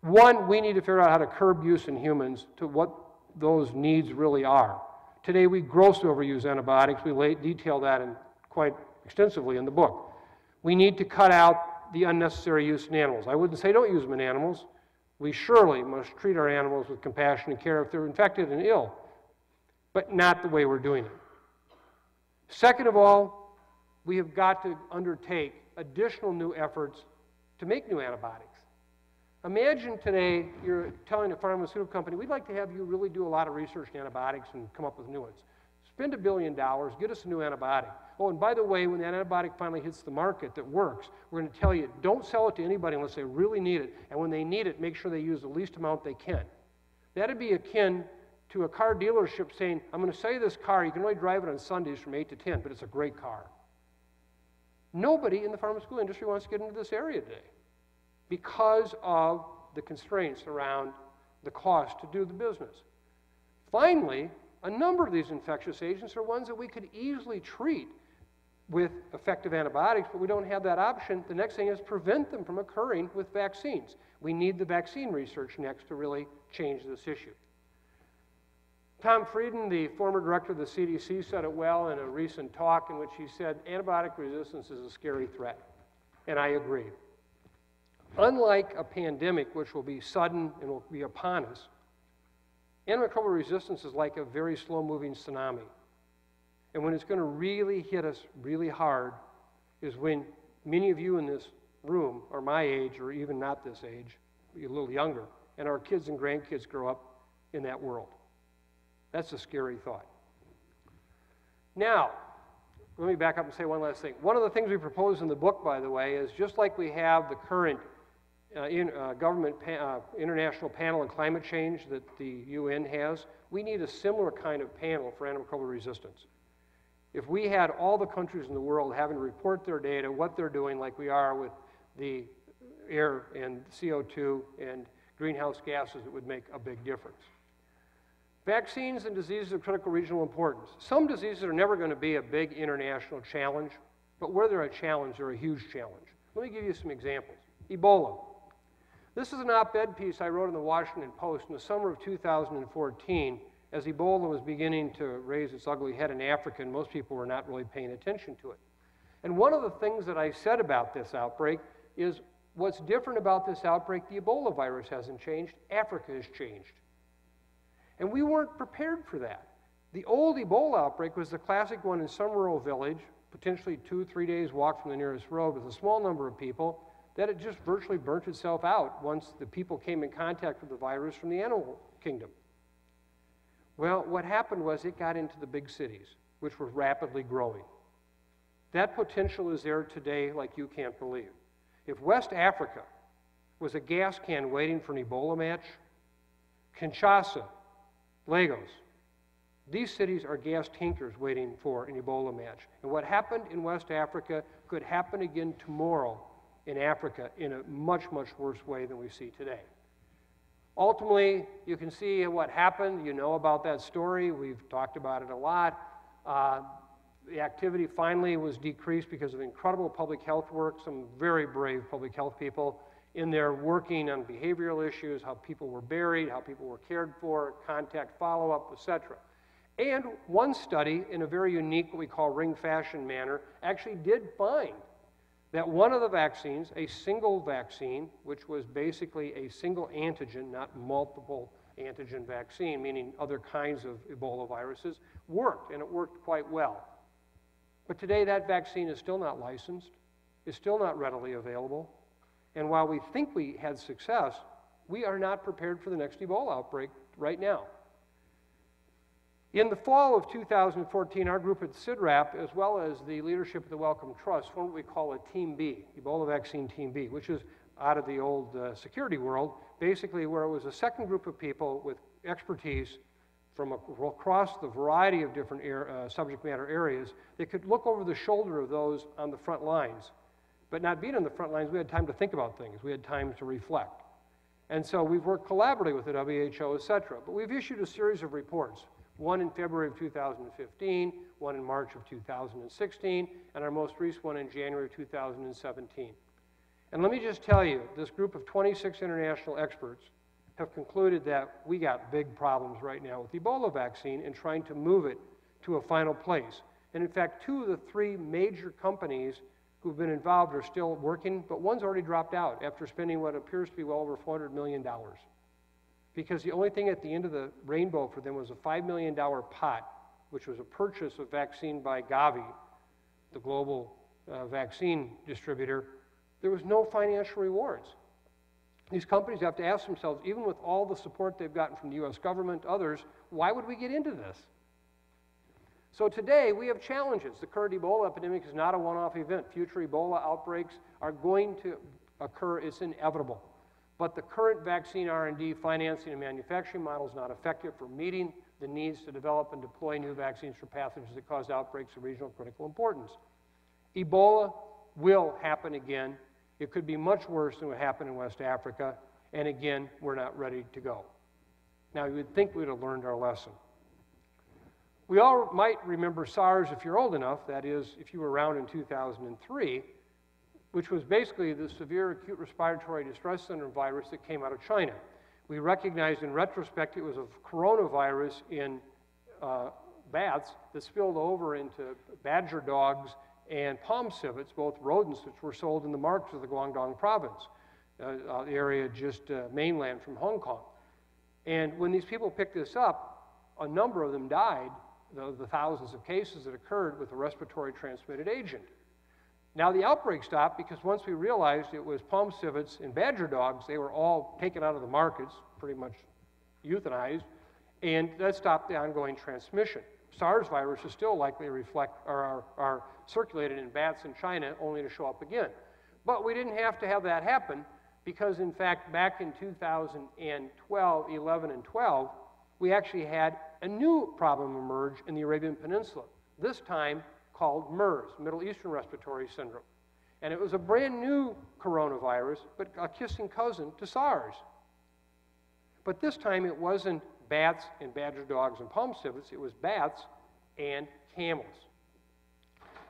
One, we need to figure out how to curb use in humans to what those needs really are. Today, we grossly overuse antibiotics. We detail that in quite extensively in the book. We need to cut out the unnecessary use in animals. I wouldn't say don't use them in animals. We surely must treat our animals with compassion and care if they're infected and ill, but not the way we're doing it. Second of all, we have got to undertake additional new efforts to make new antibiotics. Imagine today you're telling a pharmaceutical company, we'd like to have you really do a lot of research in antibiotics and come up with new ones. Spend a billion dollars, get us a new antibiotic. Oh, and by the way, when that antibiotic finally hits the market that works, we're going to tell you don't sell it to anybody unless they really need it. And when they need it, make sure they use the least amount they can. That'd be akin to a car dealership saying, I'm going to sell you this car. You can only drive it on Sundays from 8 to 10, but it's a great car. Nobody in the pharmaceutical industry wants to get into this area today because of the constraints around the cost to do the business. Finally, a number of these infectious agents are ones that we could easily treat with effective antibiotics, but we don't have that option. The next thing is prevent them from occurring with vaccines. We need the vaccine research next to really change this issue. Tom Frieden, the former director of the CDC, said it well in a recent talk in which he said antibiotic resistance is a scary threat. And I agree. Unlike a pandemic, which will be sudden and will be upon us, antimicrobial resistance is like a very slow moving tsunami. And when it's going to really hit us really hard is when many of you in this room are my age or even not this age, a little younger, and our kids and grandkids grow up in that world. That's a scary thought. Now, let me back up and say one last thing. One of the things we propose in the book, by the way, is just like we have the current uh, in, uh, government pa uh, international panel on climate change that the UN has, we need a similar kind of panel for antimicrobial resistance. If we had all the countries in the world having to report their data, what they're doing, like we are with the air and CO2 and greenhouse gases, it would make a big difference. Vaccines and diseases of critical regional importance. Some diseases are never going to be a big international challenge, but where they're a challenge, they're a huge challenge. Let me give you some examples. Ebola. This is an op ed piece I wrote in the Washington Post in the summer of 2014 as Ebola was beginning to raise its ugly head in Africa, and most people were not really paying attention to it. And one of the things that I said about this outbreak is what's different about this outbreak, the Ebola virus hasn't changed, Africa has changed. And we weren't prepared for that. The old Ebola outbreak was the classic one in some rural village, potentially two, three days walk from the nearest road with a small number of people, that it just virtually burnt itself out once the people came in contact with the virus from the animal kingdom. Well, what happened was it got into the big cities, which were rapidly growing. That potential is there today like you can't believe. If West Africa was a gas can waiting for an Ebola match, Kinshasa Lagos. These cities are gas tankers waiting for an Ebola match. And what happened in West Africa could happen again tomorrow in Africa in a much, much worse way than we see today. Ultimately, you can see what happened. You know about that story. We've talked about it a lot. Uh, the activity finally was decreased because of incredible public health work, some very brave public health people in there working on behavioral issues, how people were buried, how people were cared for, contact follow up, etc. And one study, in a very unique, what we call ring fashion manner, actually did find that one of the vaccines, a single vaccine, which was basically a single antigen, not multiple antigen vaccine, meaning other kinds of Ebola viruses, worked, and it worked quite well. But today, that vaccine is still not licensed, is still not readily available, and while we think we had success, we are not prepared for the next Ebola outbreak right now. In the fall of 2014, our group at CIDRAP, as well as the leadership of the Wellcome Trust, formed what we call a Team B, Ebola Vaccine Team B, which is out of the old uh, security world, basically where it was a second group of people with expertise from across the variety of different uh, subject matter areas that could look over the shoulder of those on the front lines but not being on the front lines, we had time to think about things. We had time to reflect. And so we've worked collaboratively with the WHO, et cetera. But we've issued a series of reports, one in February of 2015, one in March of 2016, and our most recent one in January of 2017. And let me just tell you, this group of 26 international experts have concluded that we got big problems right now with the Ebola vaccine and trying to move it to a final place. And in fact, two of the three major companies who've been involved are still working, but one's already dropped out after spending what appears to be well over $400 million. Because the only thing at the end of the rainbow for them was a $5 million pot, which was a purchase of vaccine by Gavi, the global uh, vaccine distributor. There was no financial rewards. These companies have to ask themselves, even with all the support they've gotten from the US government, others, why would we get into this? So today we have challenges. The current Ebola epidemic is not a one-off event. Future Ebola outbreaks are going to occur. It's inevitable. But the current vaccine R&D financing and manufacturing model is not effective for meeting the needs to develop and deploy new vaccines for pathogens that cause outbreaks of regional critical importance. Ebola will happen again. It could be much worse than what happened in West Africa, and again, we're not ready to go. Now, you would think we'd have learned our lesson. We all might remember SARS if you're old enough, that is, if you were around in 2003, which was basically the severe acute respiratory distress syndrome virus that came out of China. We recognized in retrospect it was a coronavirus in uh, bats that spilled over into badger dogs and palm civets, both rodents which were sold in the markets of the Guangdong province, uh, uh, the area just uh, mainland from Hong Kong. And when these people picked this up, a number of them died, the, the thousands of cases that occurred with a respiratory transmitted agent. Now the outbreak stopped because once we realized it was palm civets and badger dogs, they were all taken out of the markets, pretty much euthanized, and that stopped the ongoing transmission. SARS virus is still likely reflect or are, are circulated in bats in China only to show up again. But we didn't have to have that happen because, in fact, back in 2012, 11, and 12, we actually had a new problem emerge in the Arabian Peninsula. This time called MERS, Middle Eastern Respiratory Syndrome. And it was a brand new coronavirus, but a kissing cousin to SARS. But this time it wasn't bats and badger dogs and palm civets, it was bats and camels.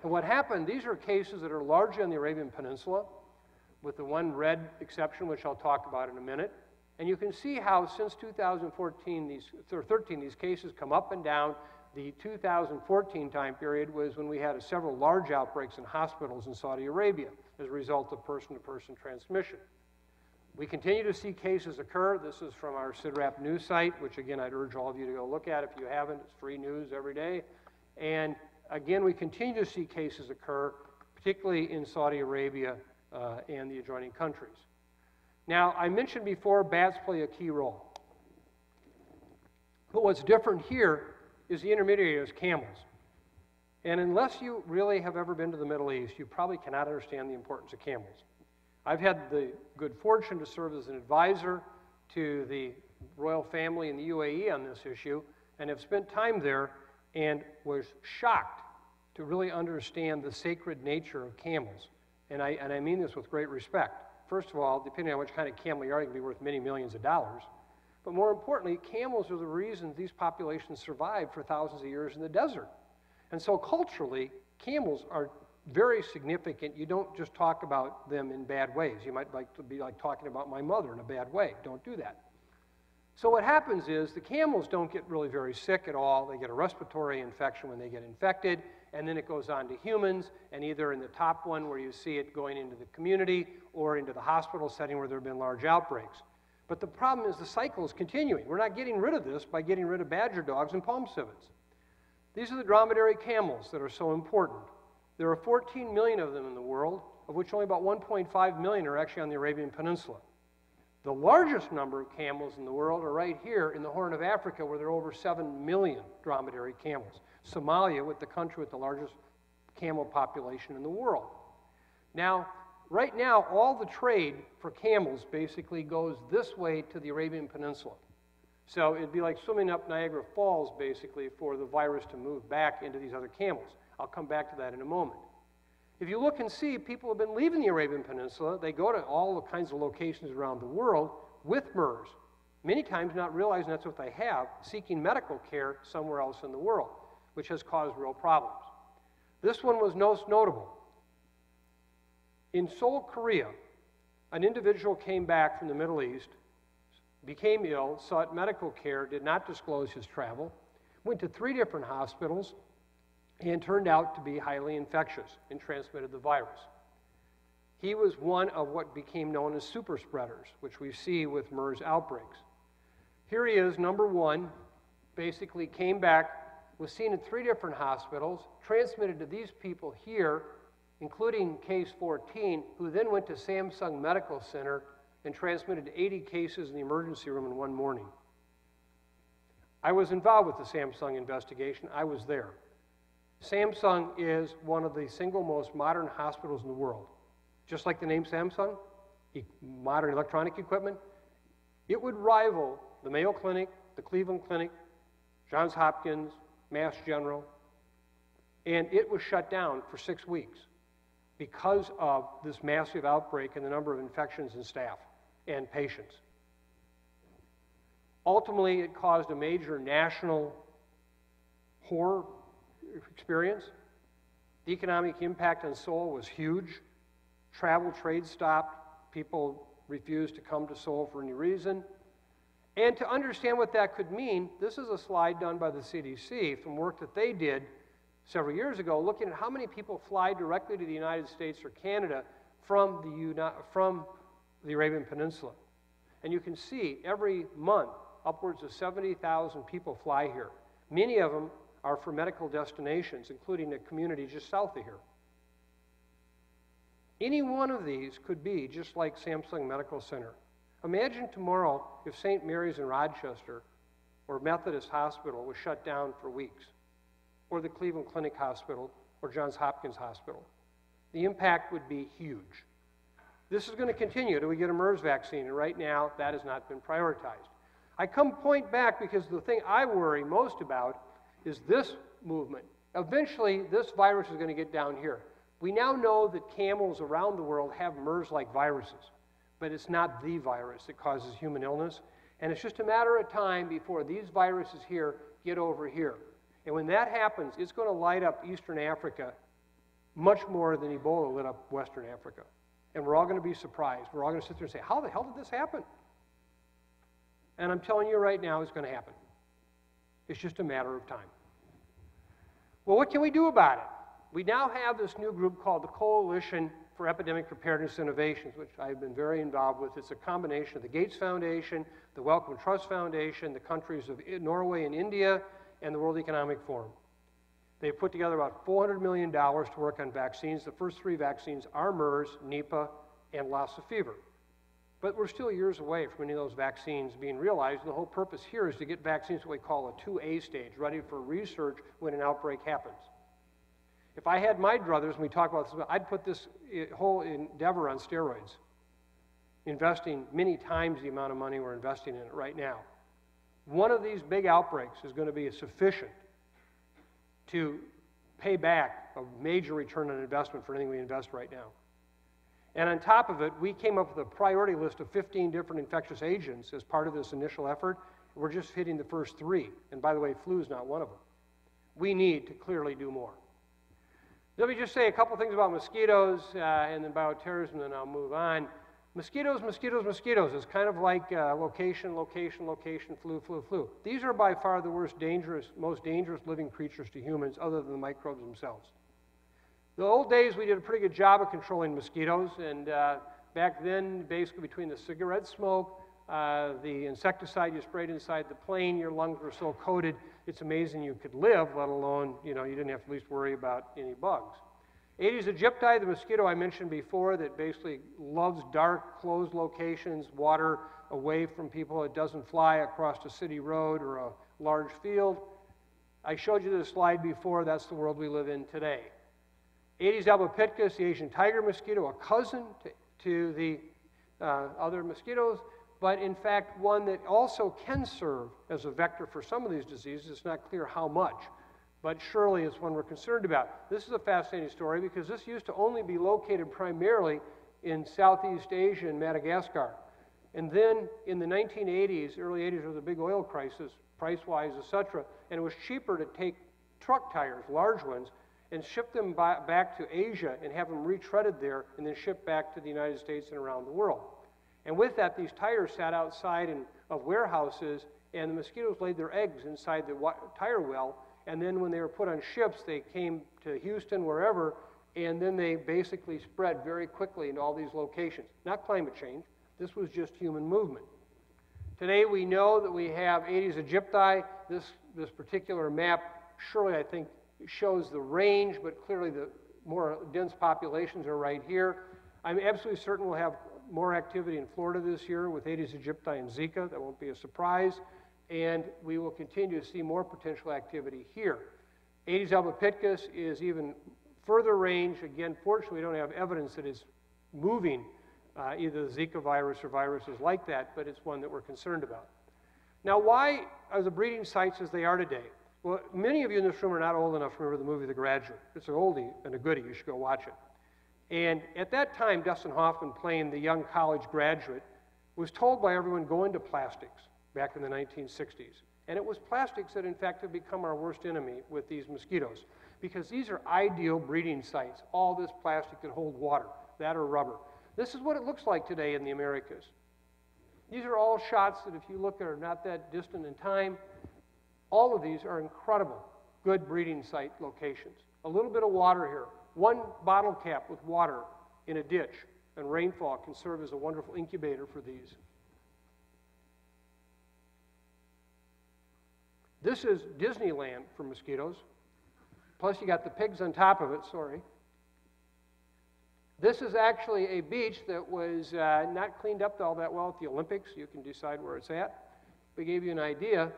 And what happened, these are cases that are largely on the Arabian Peninsula, with the one red exception, which I'll talk about in a minute. And you can see how since 2014, these, or 13, these cases come up and down. The 2014 time period was when we had several large outbreaks in hospitals in Saudi Arabia as a result of person to person transmission. We continue to see cases occur. This is from our CIDRAP news site, which again I'd urge all of you to go look at if you haven't. It's free news every day. And again, we continue to see cases occur, particularly in Saudi Arabia uh, and the adjoining countries. Now, I mentioned before bats play a key role. But what's different here is the intermediary is camels. And unless you really have ever been to the Middle East, you probably cannot understand the importance of camels. I've had the good fortune to serve as an advisor to the royal family in the UAE on this issue and have spent time there and was shocked to really understand the sacred nature of camels. And I, and I mean this with great respect. First of all, depending on which kind of camel you are, it can be worth many millions of dollars. But more importantly, camels are the reason these populations survived for thousands of years in the desert. And so culturally, camels are very significant. You don't just talk about them in bad ways. You might like to be like talking about my mother in a bad way. Don't do that. So what happens is the camels don't get really very sick at all. They get a respiratory infection when they get infected, and then it goes on to humans, and either in the top one where you see it going into the community or into the hospital setting where there have been large outbreaks. But the problem is the cycle is continuing. We're not getting rid of this by getting rid of badger dogs and palm civets. These are the dromedary camels that are so important. There are 14 million of them in the world, of which only about 1.5 million are actually on the Arabian Peninsula. The largest number of camels in the world are right here in the Horn of Africa, where there are over 7 million dromedary camels. Somalia, with the country with the largest camel population in the world. Now, right now, all the trade for camels basically goes this way to the Arabian Peninsula. So it'd be like swimming up Niagara Falls, basically, for the virus to move back into these other camels. I'll come back to that in a moment. If you look and see, people have been leaving the Arabian Peninsula. They go to all the kinds of locations around the world with MERS, many times not realizing that's what they have, seeking medical care somewhere else in the world, which has caused real problems. This one was most notable. In Seoul, Korea, an individual came back from the Middle East, became ill, sought medical care, did not disclose his travel, went to three different hospitals, and turned out to be highly infectious and transmitted the virus. He was one of what became known as super spreaders, which we see with MERS outbreaks. Here he is, number one, basically came back, was seen at three different hospitals, transmitted to these people here, including case 14, who then went to Samsung Medical Center and transmitted 80 cases in the emergency room in one morning. I was involved with the Samsung investigation. I was there. Samsung is one of the single most modern hospitals in the world. Just like the name Samsung, modern electronic equipment, it would rival the Mayo Clinic, the Cleveland Clinic, Johns Hopkins, Mass General, and it was shut down for six weeks because of this massive outbreak and the number of infections in staff and patients. Ultimately, it caused a major national horror experience. The economic impact on Seoul was huge. Travel, trade stopped. People refused to come to Seoul for any reason. And to understand what that could mean, this is a slide done by the CDC from work that they did several years ago, looking at how many people fly directly to the United States or Canada from the, Uni- from the Arabian Peninsula. And you can see every month upwards of 70,000 people fly here. Many of them are for medical destinations, including a community just south of here. Any one of these could be just like Samsung Medical Center. Imagine tomorrow if St. Mary's in Rochester or Methodist Hospital was shut down for weeks, or the Cleveland Clinic Hospital or Johns Hopkins Hospital. The impact would be huge. This is going to continue till we get a MERS vaccine, and right now that has not been prioritized. I come point back because the thing I worry most about is this movement. Eventually, this virus is going to get down here. We now know that camels around the world have MERS like viruses, but it's not the virus that causes human illness. And it's just a matter of time before these viruses here get over here. And when that happens, it's going to light up Eastern Africa much more than Ebola lit up Western Africa. And we're all going to be surprised. We're all going to sit there and say, How the hell did this happen? And I'm telling you right now, it's going to happen. It's just a matter of time. Well, what can we do about it? We now have this new group called the Coalition for Epidemic Preparedness Innovations, which I've been very involved with. It's a combination of the Gates Foundation, the Wellcome Trust Foundation, the countries of Norway and India, and the World Economic Forum. They've put together about $400 million to work on vaccines. The first three vaccines are MERS, Nipah, and Lassa fever. But we're still years away from any of those vaccines being realized. And the whole purpose here is to get vaccines what we call a 2A stage, ready for research when an outbreak happens. If I had my druthers, and we talk about this, I'd put this eh, whole endeavor on steroids, investing many times the amount of money we're investing in it right now. One of these big outbreaks is going to be sufficient to pay back a major return on investment for anything we invest right now. And on top of it, we came up with a priority list of 15 different infectious agents as part of this initial effort. We're just hitting the first three. And by the way, flu is not one of them. We need to clearly do more. Let me just say a couple things about mosquitoes uh, and then bioterrorism, and then I'll move on. Mosquitoes, mosquitoes, mosquitoes is kind of like uh, location, location, location, flu, flu, flu. These are by far the worst dangerous, most dangerous living creatures to humans other than the microbes themselves. The old days, we did a pretty good job of controlling mosquitoes, and uh, back then, basically between the cigarette smoke, uh, the insecticide you sprayed inside the plane, your lungs were so coated, it's amazing you could live, let alone, you know, you didn't have to at least worry about any bugs. Aedes aegypti, the mosquito I mentioned before that basically loves dark, closed locations, water away from people. It doesn't fly across a city road or a large field. I showed you this slide before. That's the world we live in today. Aedes albopictus, the Asian tiger mosquito, a cousin to, to the uh, other mosquitoes, but in fact one that also can serve as a vector for some of these diseases. It's not clear how much, but surely it's one we're concerned about. This is a fascinating story because this used to only be located primarily in Southeast Asia and Madagascar. And then in the 1980s, early 80s, there was a big oil crisis, price-wise, etc., and it was cheaper to take truck tires, large ones, and ship them by, back to Asia and have them retreaded there and then shipped back to the United States and around the world. And with that, these tires sat outside in, of warehouses, and the mosquitoes laid their eggs inside the tire well. And then when they were put on ships, they came to Houston, wherever, and then they basically spread very quickly into all these locations. Not climate change, this was just human movement. Today we know that we have Aedes aegypti. This, this particular map, surely I think shows the range, but clearly the more dense populations are right here. I'm absolutely certain we'll have more activity in Florida this year with Aedes aegypti and Zika. That won't be a surprise. And we will continue to see more potential activity here. Aedes albopictus is even further range. Again, fortunately, we don't have evidence that it's moving uh, either the Zika virus or viruses like that, but it's one that we're concerned about. Now, why are the breeding sites as they are today? Well, many of you in this room are not old enough to remember the movie The Graduate. It's an oldie and a goodie. You should go watch it. And at that time, Dustin Hoffman, playing the young college graduate, was told by everyone go into plastics back in the 1960s. And it was plastics that, in fact, have become our worst enemy with these mosquitoes because these are ideal breeding sites. All this plastic that hold water, that or rubber. This is what it looks like today in the Americas. These are all shots that, if you look at, are not that distant in time. All of these are incredible, good breeding site locations. A little bit of water here. One bottle cap with water in a ditch and rainfall can serve as a wonderful incubator for these. This is Disneyland for mosquitoes. Plus, you got the pigs on top of it, sorry. This is actually a beach that was uh, not cleaned up all that well at the Olympics. You can decide where it's at. We gave you an idea.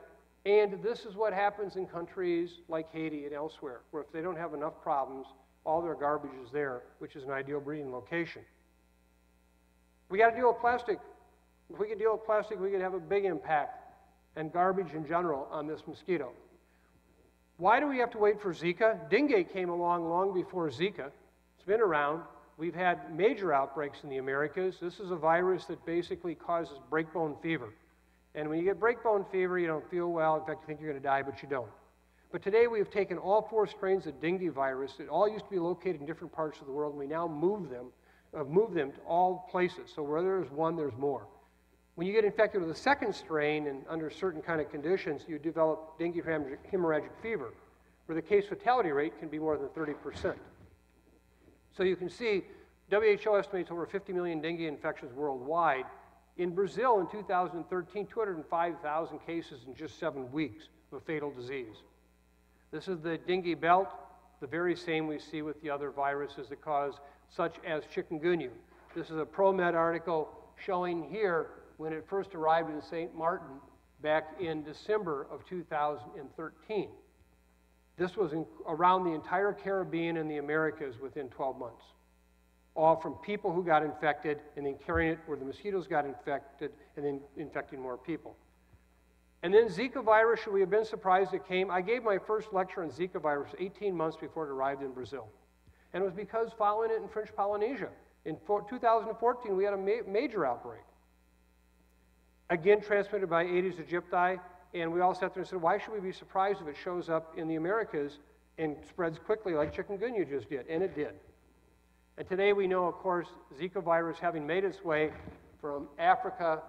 And this is what happens in countries like Haiti and elsewhere, where if they don't have enough problems, all their garbage is there, which is an ideal breeding location. We got to deal with plastic. If we could deal with plastic, we could have a big impact and garbage in general on this mosquito. Why do we have to wait for Zika? Dengue came along long before Zika. It's been around. We've had major outbreaks in the Americas. This is a virus that basically causes breakbone fever. And when you get breakbone fever, you don't feel well. In fact, you think you're going to die, but you don't. But today we have taken all four strains of dengue virus that all used to be located in different parts of the world, and we now move them, uh, move them to all places. So where there's one, there's more. When you get infected with a second strain and under certain kind of conditions, you develop dengue hemorrhagic fever, where the case fatality rate can be more than 30%. So you can see WHO estimates over 50 million dengue infections worldwide. In Brazil in 2013, 205,000 cases in just seven weeks of a fatal disease. This is the dengue belt, the very same we see with the other viruses that cause such as chikungunya. This is a ProMed article showing here when it first arrived in St. Martin back in December of 2013. This was in, around the entire Caribbean and the Americas within 12 months. All from people who got infected and then carrying it where the mosquitoes got infected and then infecting more people. And then Zika virus, should we have been surprised it came? I gave my first lecture on Zika virus 18 months before it arrived in Brazil. And it was because following it in French Polynesia. In 2014, we had a ma major outbreak. Again, transmitted by Aedes aegypti. And we all sat there and said, why should we be surprised if it shows up in the Americas and spreads quickly like chikungunya just did? And it did. And today we know, of course, Zika virus having made its way from Africa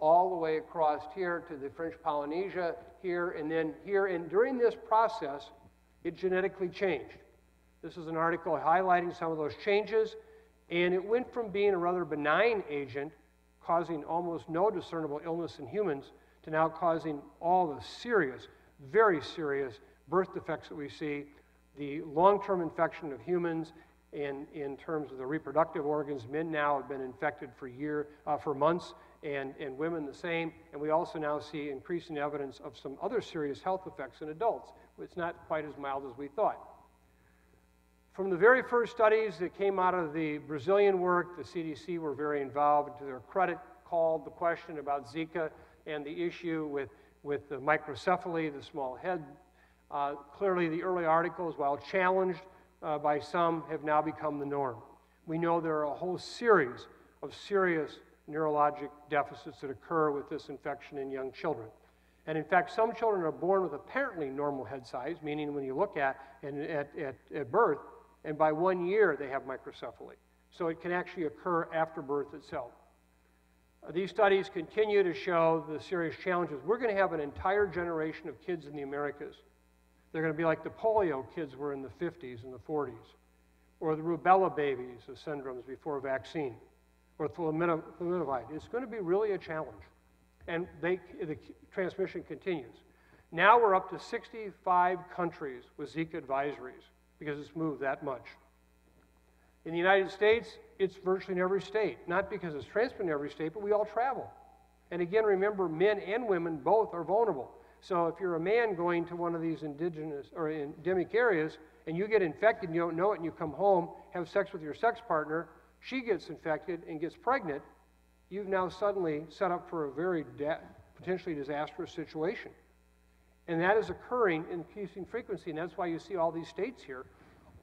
all the way across here to the French Polynesia here and then here. And during this process, it genetically changed. This is an article highlighting some of those changes. And it went from being a rather benign agent, causing almost no discernible illness in humans, to now causing all the serious, very serious birth defects that we see, the long term infection of humans, and in terms of the reproductive organs, men now have been infected for year, uh, for months, and, and women the same. And we also now see increasing evidence of some other serious health effects in adults. It's not quite as mild as we thought. From the very first studies that came out of the Brazilian work, the CDC were very involved. To their credit, called the question about Zika and the issue with, with the microcephaly, the small head. Uh, clearly, the early articles, while challenged uh, by some, have now become the norm. We know there are a whole series of serious neurologic deficits that occur with this infection in young children. And in fact, some children are born with apparently normal head size, meaning when you look at, and at, at, at birth, and by one year they have microcephaly. So it can actually occur after birth itself. Uh, these studies continue to show the serious challenges. We're going to have an entire generation of kids in the Americas. They're going to be like the polio kids were in the 50s and the 40s, or the rubella babies, the syndromes before vaccine, or thalidomide. It's going to be really a challenge. And they, the transmission continues. Now we're up to 65 countries with Zika advisories because it's moved that much. In the United States, it's virtually in every state, not because it's transmitted in every state, but we all travel. And again, remember, men and women both are vulnerable. So if you're a man going to one of these indigenous or endemic areas and you get infected and you don't know it and you come home, have sex with your sex partner, she gets infected and gets pregnant, you've now suddenly set up for a very potentially disastrous situation. And that is occurring in increasing frequency, and that's why you see all these states here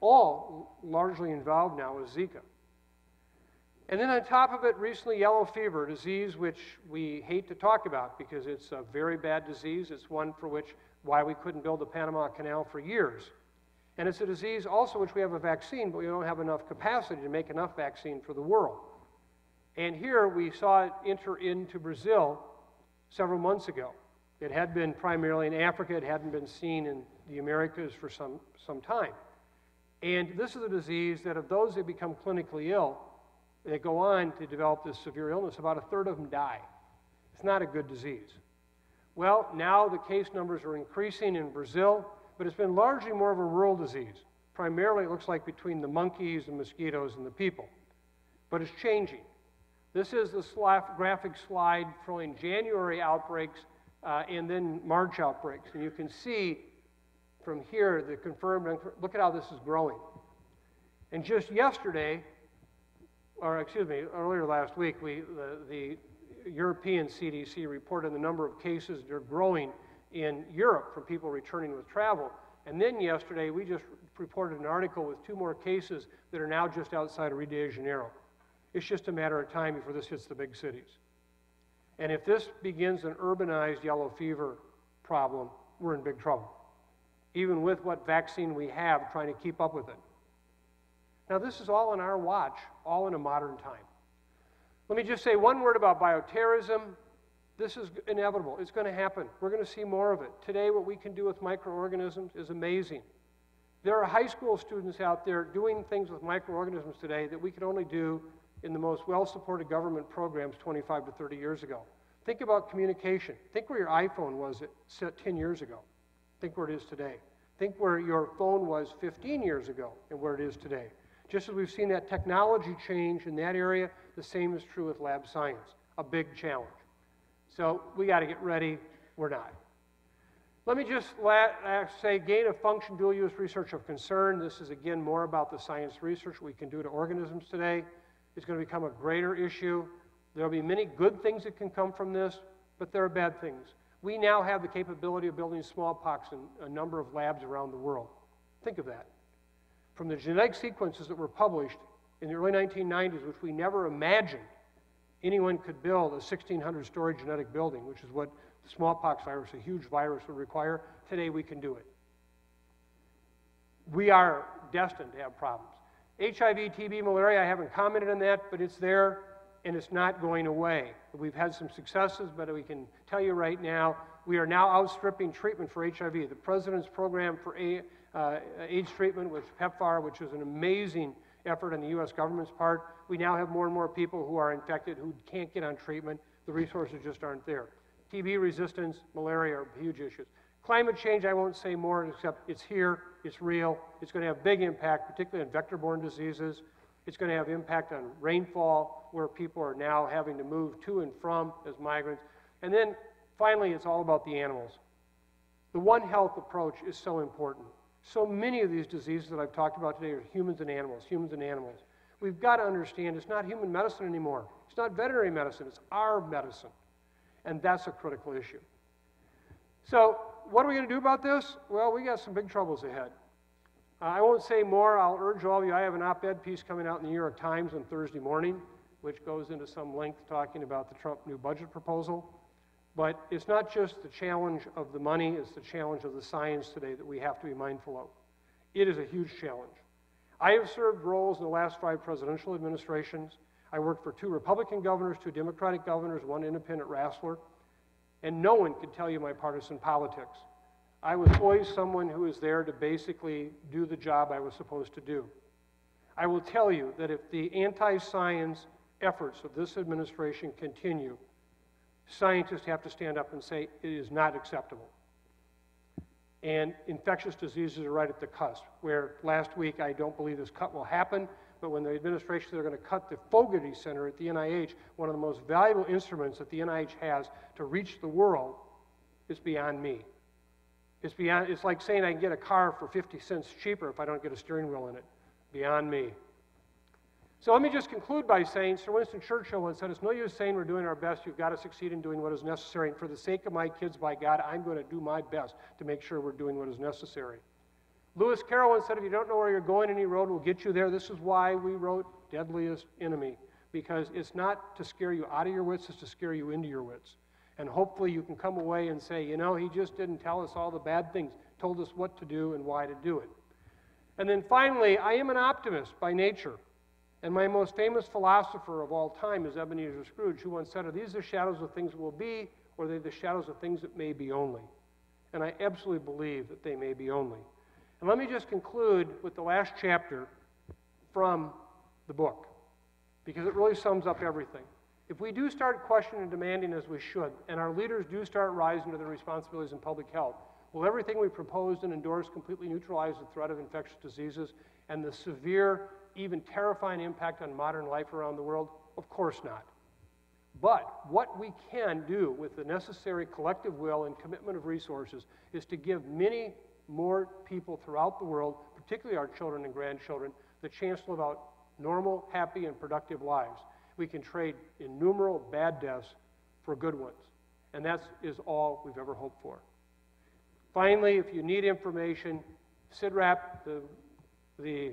all largely involved now with Zika. And then on top of it, recently yellow fever, a disease which we hate to talk about because it's a very bad disease. It's one for which why we couldn't build the Panama Canal for years. And it's a disease also which we have a vaccine, but we don't have enough capacity to make enough vaccine for the world. And here we saw it enter into Brazil several months ago. It had been primarily in Africa, it hadn't been seen in the Americas for some, some time. And this is a disease that of those that become clinically ill, they go on to develop this severe illness, about a third of them die. It's not a good disease. Well, now the case numbers are increasing in Brazil, but it's been largely more of a rural disease. Primarily, it looks like between the monkeys, the mosquitoes, and the people. But it's changing. This is the graphic slide showing January outbreaks uh, and then March outbreaks. And you can see from here the confirmed, look at how this is growing. And just yesterday, or excuse me, earlier last week, we, the, the European CDC reported the number of cases that are growing in Europe from people returning with travel. And then yesterday, we just reported an article with two more cases that are now just outside of Rio de Janeiro. It's just a matter of time before this hits the big cities. And if this begins an urbanized yellow fever problem, we're in big trouble, even with what vaccine we have trying to keep up with it. Now, this is all in our watch, all in a modern time. Let me just say one word about bioterrorism. This is inevitable. It's going to happen. We're going to see more of it. Today, what we can do with microorganisms is amazing. There are high school students out there doing things with microorganisms today that we could only do in the most well supported government programs 25 to 30 years ago. Think about communication. Think where your iPhone was 10 years ago. Think where it is today. Think where your phone was 15 years ago and where it is today. Just as we've seen that technology change in that area, the same is true with lab science, a big challenge. So we got to get ready. We're not. Let me just uh, say gain of function dual use research of concern. This is again more about the science research we can do to organisms today. It's going to become a greater issue. There will be many good things that can come from this, but there are bad things. We now have the capability of building smallpox in a number of labs around the world. Think of that from the genetic sequences that were published in the early 1990s, which we never imagined anyone could build a 1,600 story genetic building, which is what the smallpox virus, a huge virus, would require. Today we can do it. We are destined to have problems. HIV, TB, malaria, I haven't commented on that, but it's there and it's not going away. We've had some successes, but we can tell you right now, we are now outstripping treatment for HIV. The President's program for uh, AIDS treatment with PEPFAR, which is an amazing effort on the U.S. government's part. We now have more and more people who are infected who can't get on treatment. The resources just aren't there. TB resistance, malaria are huge issues. Climate change, I won't say more except it's here, it's real, it's going to have big impact, particularly on vector-borne diseases. It's going to have impact on rainfall, where people are now having to move to and from as migrants. And then finally, it's all about the animals. The One Health approach is so important. So many of these diseases that I've talked about today are humans and animals, humans and animals. We've got to understand it's not human medicine anymore. It's not veterinary medicine, it's our medicine. And that's a critical issue. So, what are we going to do about this? Well, we got some big troubles ahead. Uh, I won't say more. I'll urge all of you. I have an op ed piece coming out in the New York Times on Thursday morning, which goes into some length talking about the Trump new budget proposal. But it's not just the challenge of the money, it's the challenge of the science today that we have to be mindful of. It is a huge challenge. I have served roles in the last five presidential administrations. I worked for two Republican governors, two Democratic governors, one independent wrestler, and no one could tell you my partisan politics. I was always someone who was there to basically do the job I was supposed to do. I will tell you that if the anti science efforts of this administration continue, scientists have to stand up and say it is not acceptable. And infectious diseases are right at the cusp, where last week I don't believe this cut will happen, but when the administration they're going to cut the Fogarty Center at the NIH, one of the most valuable instruments that the NIH has to reach the world, is beyond me. It's, beyond, it's like saying I can get a car for 50 cents cheaper if I don't get a steering wheel in it. Beyond me. So let me just conclude by saying Sir Winston Churchill once said, It's no use saying we're doing our best. You've got to succeed in doing what is necessary. And for the sake of my kids, by God, I'm going to do my best to make sure we're doing what is necessary. Lewis Carroll once said, If you don't know where you're going, any road will get you there. This is why we wrote Deadliest Enemy. because it's not to scare you out of your wits, it's to scare you into your wits. And hopefully you can come away and say, you know, he just didn't tell us all the bad things, told us what to do and why to do it. And then finally, I am an optimist by nature. And my most famous philosopher of all time is Ebenezer Scrooge, who once said, Are these the shadows of things that will be, or are they the shadows of things that may be only? And I absolutely believe that they may be only. And let me just conclude with the last chapter from the book, because it really sums up everything. If we do start questioning and demanding as we should, and our leaders do start rising to their responsibilities in public health, will everything we proposed and endorsed completely neutralize the threat of infectious diseases and the severe, even terrifying impact on modern life around the world? Of course not. But what we can do with the necessary collective will and commitment of resources is to give many more people throughout the world, particularly our children and grandchildren, the chance to live out normal, happy, and productive lives. We can trade innumerable bad deaths for good ones. And that is all we've ever hoped for. Finally, if you need information, CIDRAP, the, the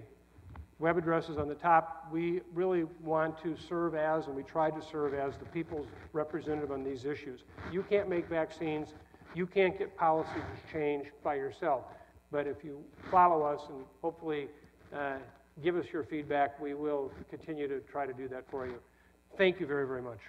web address is on the top. We really want to serve as, and we try to serve as, the people's representative on these issues. You can't make vaccines. You can't get policies changed by yourself. But if you follow us and hopefully uh, give us your feedback, we will continue to try to do that for you. Thank you very, very much.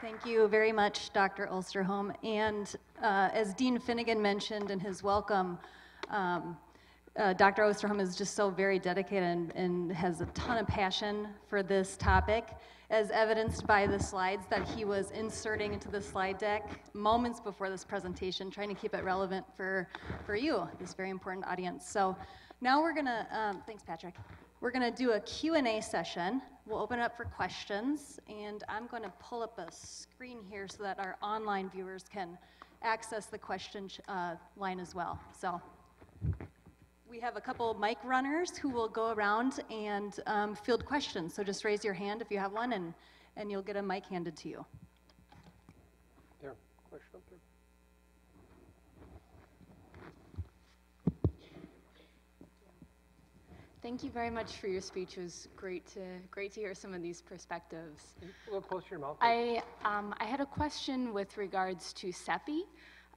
Thank you very much, Dr. Osterholm. And uh, as Dean Finnegan mentioned in his welcome, um, uh, Dr. Osterholm is just so very dedicated and, and, has a ton of passion for this topic, as evidenced by the slides that he was inserting into the slide deck moments before this presentation, trying to keep it relevant for, for you, this very important audience. So now we're gonna, um, thanks Patrick. We're gonna do a Q&A session. We'll open it up for questions, and I'm gonna pull up a screen here so that our online viewers can access the question uh, line as well. So we have a couple mic runners who will go around and um, field questions. So just raise your hand if you have one, and, and you'll get a mic handed to you. There, question up there. Thank you very much for your speech. It was great to great to hear some of these perspectives. A little closer to your mouth. I um, I had a question with regards to CEPI.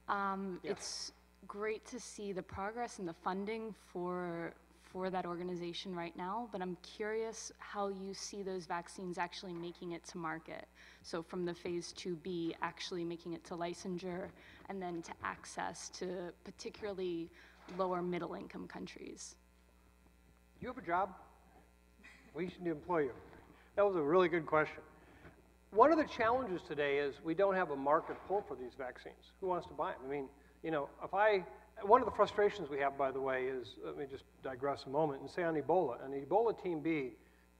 Um, Yeah. It's great to see the progress and the funding for for that organization right now, but I'm curious how you see those vaccines actually making it to market. So from the phase 2B, actually making it to licensure and then to access to particularly lower middle income countries. You have a job? We should employ you. That was a really good question. One of the challenges today is we don't have a market pull for these vaccines. Who wants to buy them? I mean, you know, if I, one of the frustrations we have, by the way, is, let me just digress a moment and say on Ebola. On Ebola Team B,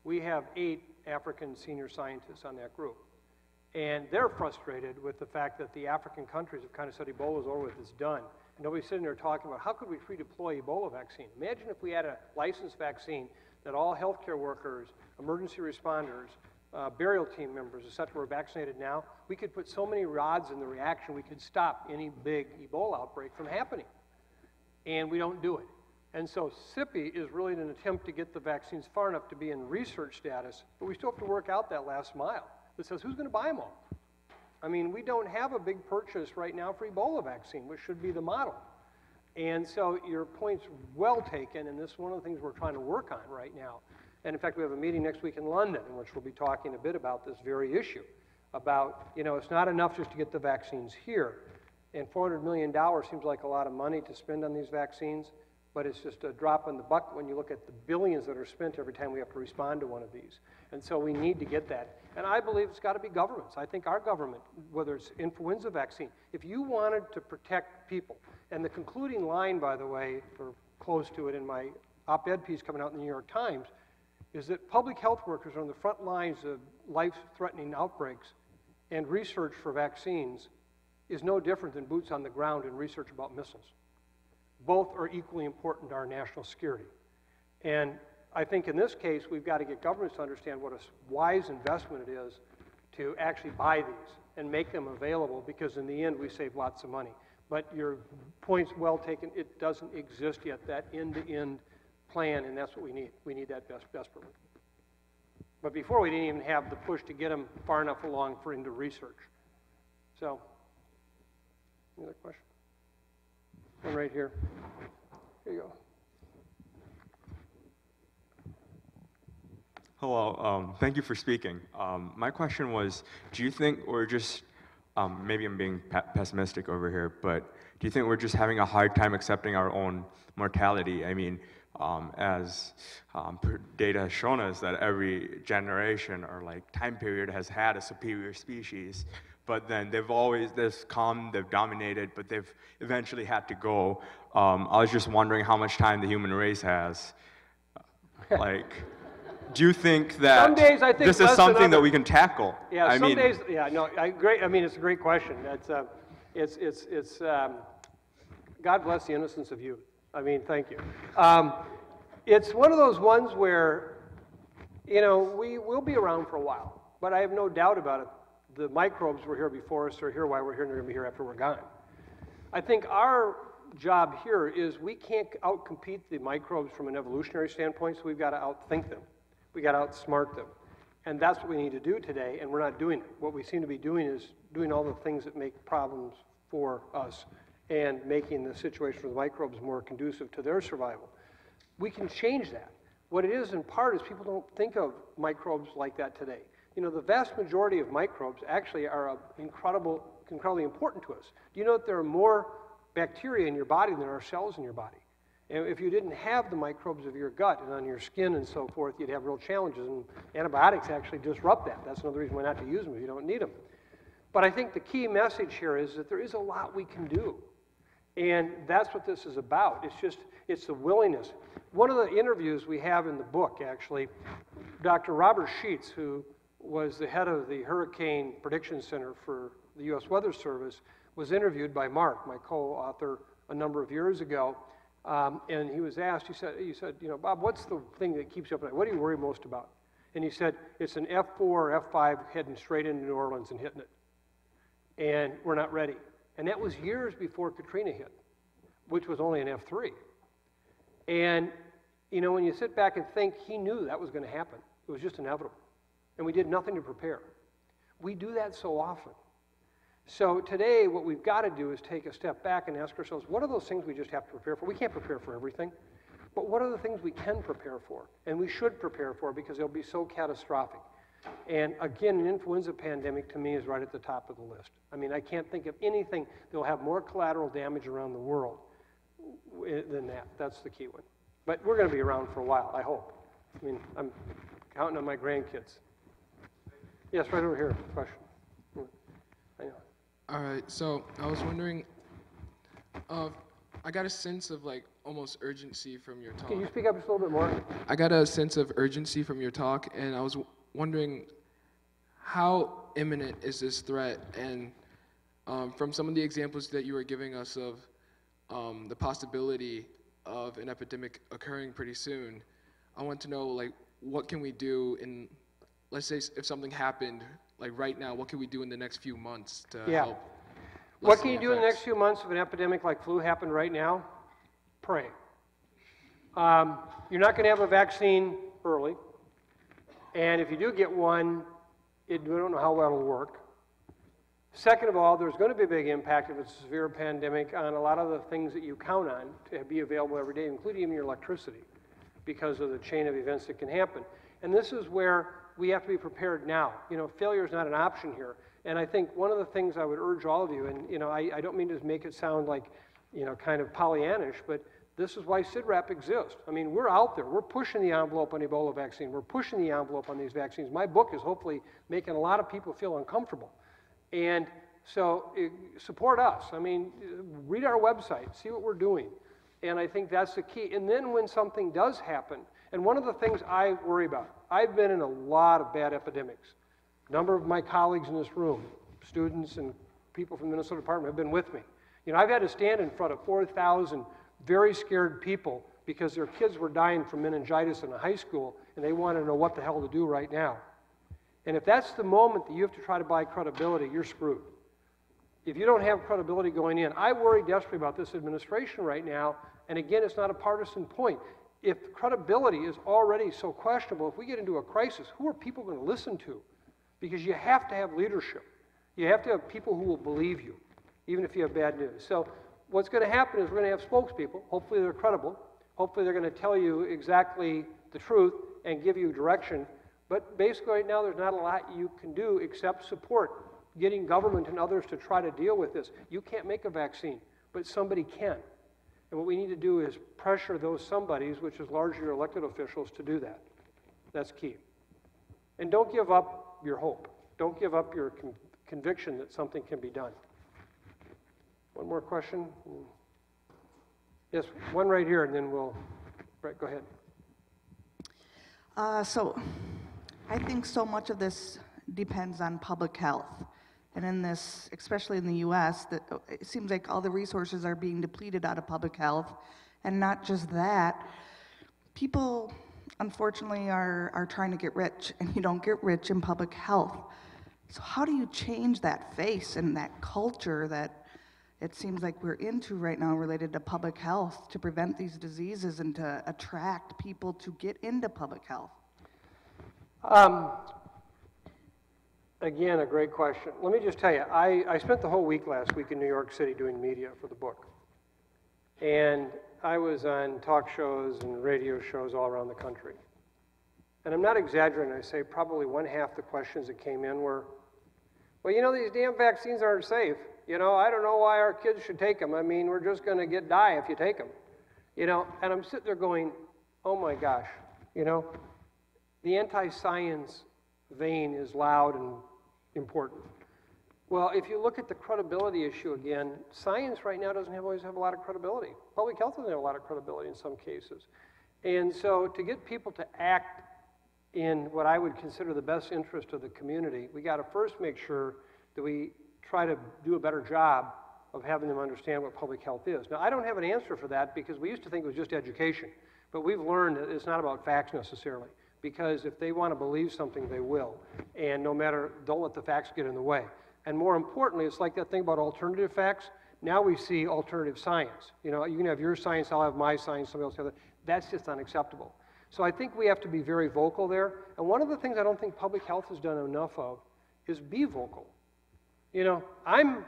we have eight African senior scientists on that group. And they're frustrated with the fact that the African countries have kind of said Ebola's over with, it's done. And nobody's sitting there talking about how could we redeploy Ebola vaccine? Imagine if we had a licensed vaccine that all healthcare workers, emergency responders, uh, burial team members, et cetera, were vaccinated now. We could put so many rods in the reaction, we could stop any big Ebola outbreak from happening. And we don't do it. And so CEPI is really an attempt to get the vaccines far enough to be in research status, but we still have to work out that last mile that says who's going to buy them all? I mean, we don't have a big purchase right now for Ebola vaccine, which should be the model. And so your point's well taken, and this is one of the things we're trying to work on right now. And in fact, we have a meeting next week in London in which we'll be talking a bit about this very issue. About, you know, it's not enough just to get the vaccines here. And $400 million seems like a lot of money to spend on these vaccines, but it's just a drop in the bucket when you look at the billions that are spent every time we have to respond to one of these. And so we need to get that. And I believe it's got to be governments. I think our government, whether it's influenza vaccine, if you wanted to protect people, and the concluding line, by the way, or close to it in my op ed piece coming out in the New York Times, is that public health workers are on the front lines of life threatening outbreaks, and research for vaccines is no different than boots on the ground in research about missiles. Both are equally important to our national security. And I think in this case, we've got to get governments to understand what a wise investment it is to actually buy these and make them available because in the end, we save lots of money. But your point's well taken, it doesn't exist yet, that end-to-end plan, and that's what we need. We need that best desperately. But before, we didn't even have the push to get them far enough along for into research. So, any other question? One right here. Here you go. Hello, um, thank you for speaking. Um, my question was, do you think we're just, um, maybe I'm being pe- pessimistic over here, but do you think we're just having a hard time accepting our own mortality? I mean, um, as um, data has shown us that every generation or like time period has had a superior species, but then they've always they've come, they've dominated, but they've eventually had to go. Um, I was just wondering how much time the human race has. Like, do you think that Some days I think this is something that we can tackle? Yeah, I some mean, days, yeah, no, I, great, I mean, it's a great question. It's, uh, it's, it's, it's, um, God bless the innocence of youth. I mean, thank you. Um, it's one of those ones where, you know, we will be around for a while, but I have no doubt about it. The microbes were here before us, they're here while we're here, and they're gonna be here after we're gone. I think our job here is we can't outcompete the microbes from an evolutionary standpoint, so we've got to outthink them. We got to outsmart them. And that's what we need to do today, and we're not doing it. What we seem to be doing is doing all the things that make problems for us and making the situation for the microbes more conducive to their survival. We can change that. What it is in part is people don't think of microbes like that today. You know, the vast majority of microbes actually are incredible, incredibly important to us. Do you know that there are more bacteria in your body than there are cells in your body? And if you didn't have the microbes of your gut and on your skin and so forth, you'd have real challenges. And antibiotics actually disrupt that. That's another reason why not to use them if you don't need them. But I think the key message here is that there is a lot we can do. And that's what this is about. It's just, it's the willingness. One of the interviews we have in the book, actually, Dr. Robert Sheets, who was the head of the Hurricane Prediction Center for the U.S. Weather Service, was interviewed by Mark, my co-author, a number of years ago. Um, and he was asked, he said, he said, you know, Bob, what's the thing that keeps you up at night? What do you worry most about? And he said, it's an F4 or F5 heading straight into New Orleans and hitting it and we're not ready. And that was years before Katrina hit, which was only an F3. And, you know, when you sit back and think, he knew that was going to happen. It was just inevitable. And we did nothing to prepare. We do that so often. So today, what we've got to do is take a step back and ask ourselves, what are those things we just have to prepare for? We can't prepare for everything. But what are the things we can prepare for? And we should prepare for because they'll be so catastrophic. And again, an influenza pandemic to me is right at the top of the list. I mean, I can't think of anything that will have more collateral damage around the world than that. That's the key one. But we're going to be around for a while, I hope. I mean, I'm counting on my grandkids. Yes, right over here, question. I know. All right, so I was wondering, uh, I got a sense of like almost urgency from your talk. Can you speak up just a little bit more? I got a sense of urgency from your talk, and I was wondering how imminent is this threat? And um, from some of the examples that you were giving us of um, the possibility of an epidemic occurring pretty soon, I want to know like what can we do in, let's say if something happened like right now, what can we do in the next few months to Yeah. help? What can you do in the next few months if an epidemic like flu happened right now? Pray. Um, you're not going to have a vaccine early. And if you do get one, it, we don't know how well it'll work. Second of all, there's going to be a big impact if it's a severe pandemic on a lot of the things that you count on to be available every day, including even your electricity, because of the chain of events that can happen. And this is where we have to be prepared now. You know, failure is not an option here. And I think one of the things I would urge all of you, and you know, I, I don't mean to make it sound like, you know, kind of Pollyannish, but this is why CIDRAP exists. I mean, we're out there. We're pushing the envelope on Ebola vaccine. We're pushing the envelope on these vaccines. My book is hopefully making a lot of people feel uncomfortable. And so eh, support us. I mean, read our website, see what we're doing. And I think that's the key. And then when something does happen, and one of the things I worry about, I've been in a lot of bad epidemics. A number of my colleagues in this room, students and people from the Minnesota Department, have been with me. You know, I've had to stand in front of 4,000 very scared people because their kids were dying from meningitis in a high school and they wanted to know what the hell to do right now. And if that's the moment that you have to try to buy credibility, you're screwed. if you don't have credibility going in, I worry desperately about this administration right now, and again, it's not a partisan point. If credibility is already so questionable, if we get into a crisis, who are people going to listen to? Because you have to have leadership. You have to have people who will believe you, even if you have bad news. So, what's going to happen is we're going to have spokespeople. Hopefully, they're credible. Hopefully, they're going to tell you exactly the truth and give you direction. But basically, right now, there's not a lot you can do except support getting government and others to try to deal with this. You can't make a vaccine, but somebody can. And what we need to do is pressure those somebodies, which is largely elected officials, to do that. That's key. And don't give up your hope. Don't give up your con- conviction that something can be done. One more question? Yes, one right here, and then we'll, right, go ahead. Uh, so, I think so much of this depends on public health. And in this, especially in the US, that uh, it seems like all the resources are being depleted out of public health. And not just that, people unfortunately are, are trying to get rich, and you don't get rich in public health. So, how do you change that face and that culture that it seems like we're into right now related to public health to prevent these diseases and to attract people to get into public health? Um, again, a great question. Let me just tell you, I, I spent the whole week last week in New York City doing media for the book. And I was on talk shows and radio shows all around the country. And I'm not exaggerating, I say probably one half the questions that came in were, well, you know, these damn vaccines aren't safe. You know, I don't know why our kids should take them. I mean, we're just going to get die if you take them. You know, and I'm sitting there going, oh my gosh, you know, the anti science vein is loud and important. Well, if you look at the credibility issue again, science right now doesn't have, always have a lot of credibility. Public health doesn't have a lot of credibility in some cases. And so to get people to act in what I would consider the best interest of the community, we got to first make sure that we try to do a better job of having them understand what public health is. Now, I don't have an answer for that because we used to think it was just education, but we've learned that it's not about facts necessarily. Because if they want to believe something, they will. And no matter, don't let the facts get in the way. And more importantly, it's like that thing about alternative facts. Now we see alternative science. You know, you can have your science, I'll have my science, somebody else have that. That's just unacceptable. So I think we have to be very vocal there. And one of the things I don't think public health has done enough of is be vocal. You know, I'm,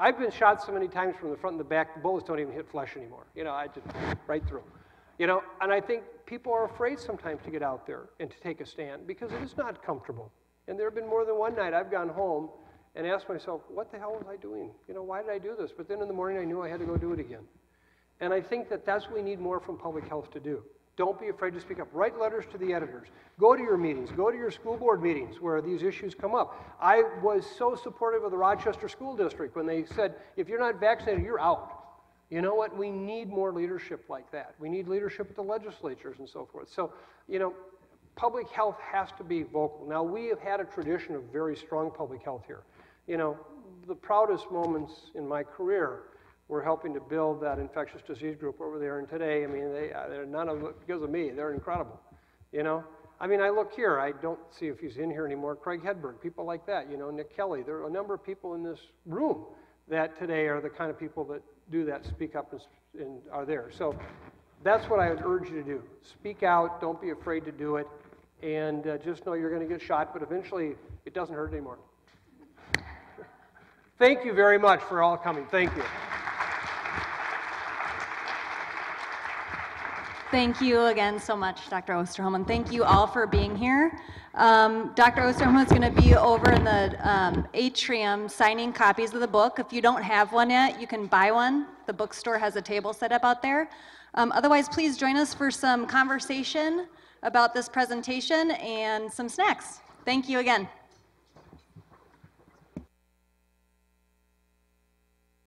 I've been shot so many times from the front and the back, the bullets don't even hit flesh anymore. You know, I just, right through. You know, and I think people are afraid sometimes to get out there and to take a stand because it is not comfortable. And there have been more than one night I've gone home and asked myself, what the hell was I doing? You know, why did I do this? But then in the morning I knew I had to go do it again. And I think that that's what we need more from public health to do. Don't be afraid to speak up. Write letters to the editors. Go to your meetings. Go to your school board meetings where these issues come up. I was so supportive of the Rochester School District when they said, if you're not vaccinated, you're out. You know what? We need more leadership like that. We need leadership at the legislatures and so forth. So, you know, public health has to be vocal. Now, we have had a tradition of very strong public health here. You know, the proudest moments in my career were helping to build that infectious disease group over there. And today, I mean, they, uh, they're none of because of me. They're incredible. You know, I mean, I look here. I don't see if he's in here anymore. Craig Hedberg, people like that. You know, Nick Kelley. There are a number of people in this room that today are the kind of people that do that, speak up and, and are there. So that's what I would urge you to do. Speak out, don't be afraid to do it, and uh, just know you're going to get shot, but eventually it doesn't hurt anymore. Thank you very much for all coming. Thank you. Thank you again so much, Dr. Osterholm, and thank you all for being here. Um, Dr. Osterholm is going to be over in the um, atrium signing copies of the book. If you don't have one yet, you can buy one. The bookstore has a table set up out there. Um, otherwise, please join us for some conversation about this presentation and some snacks. Thank you again.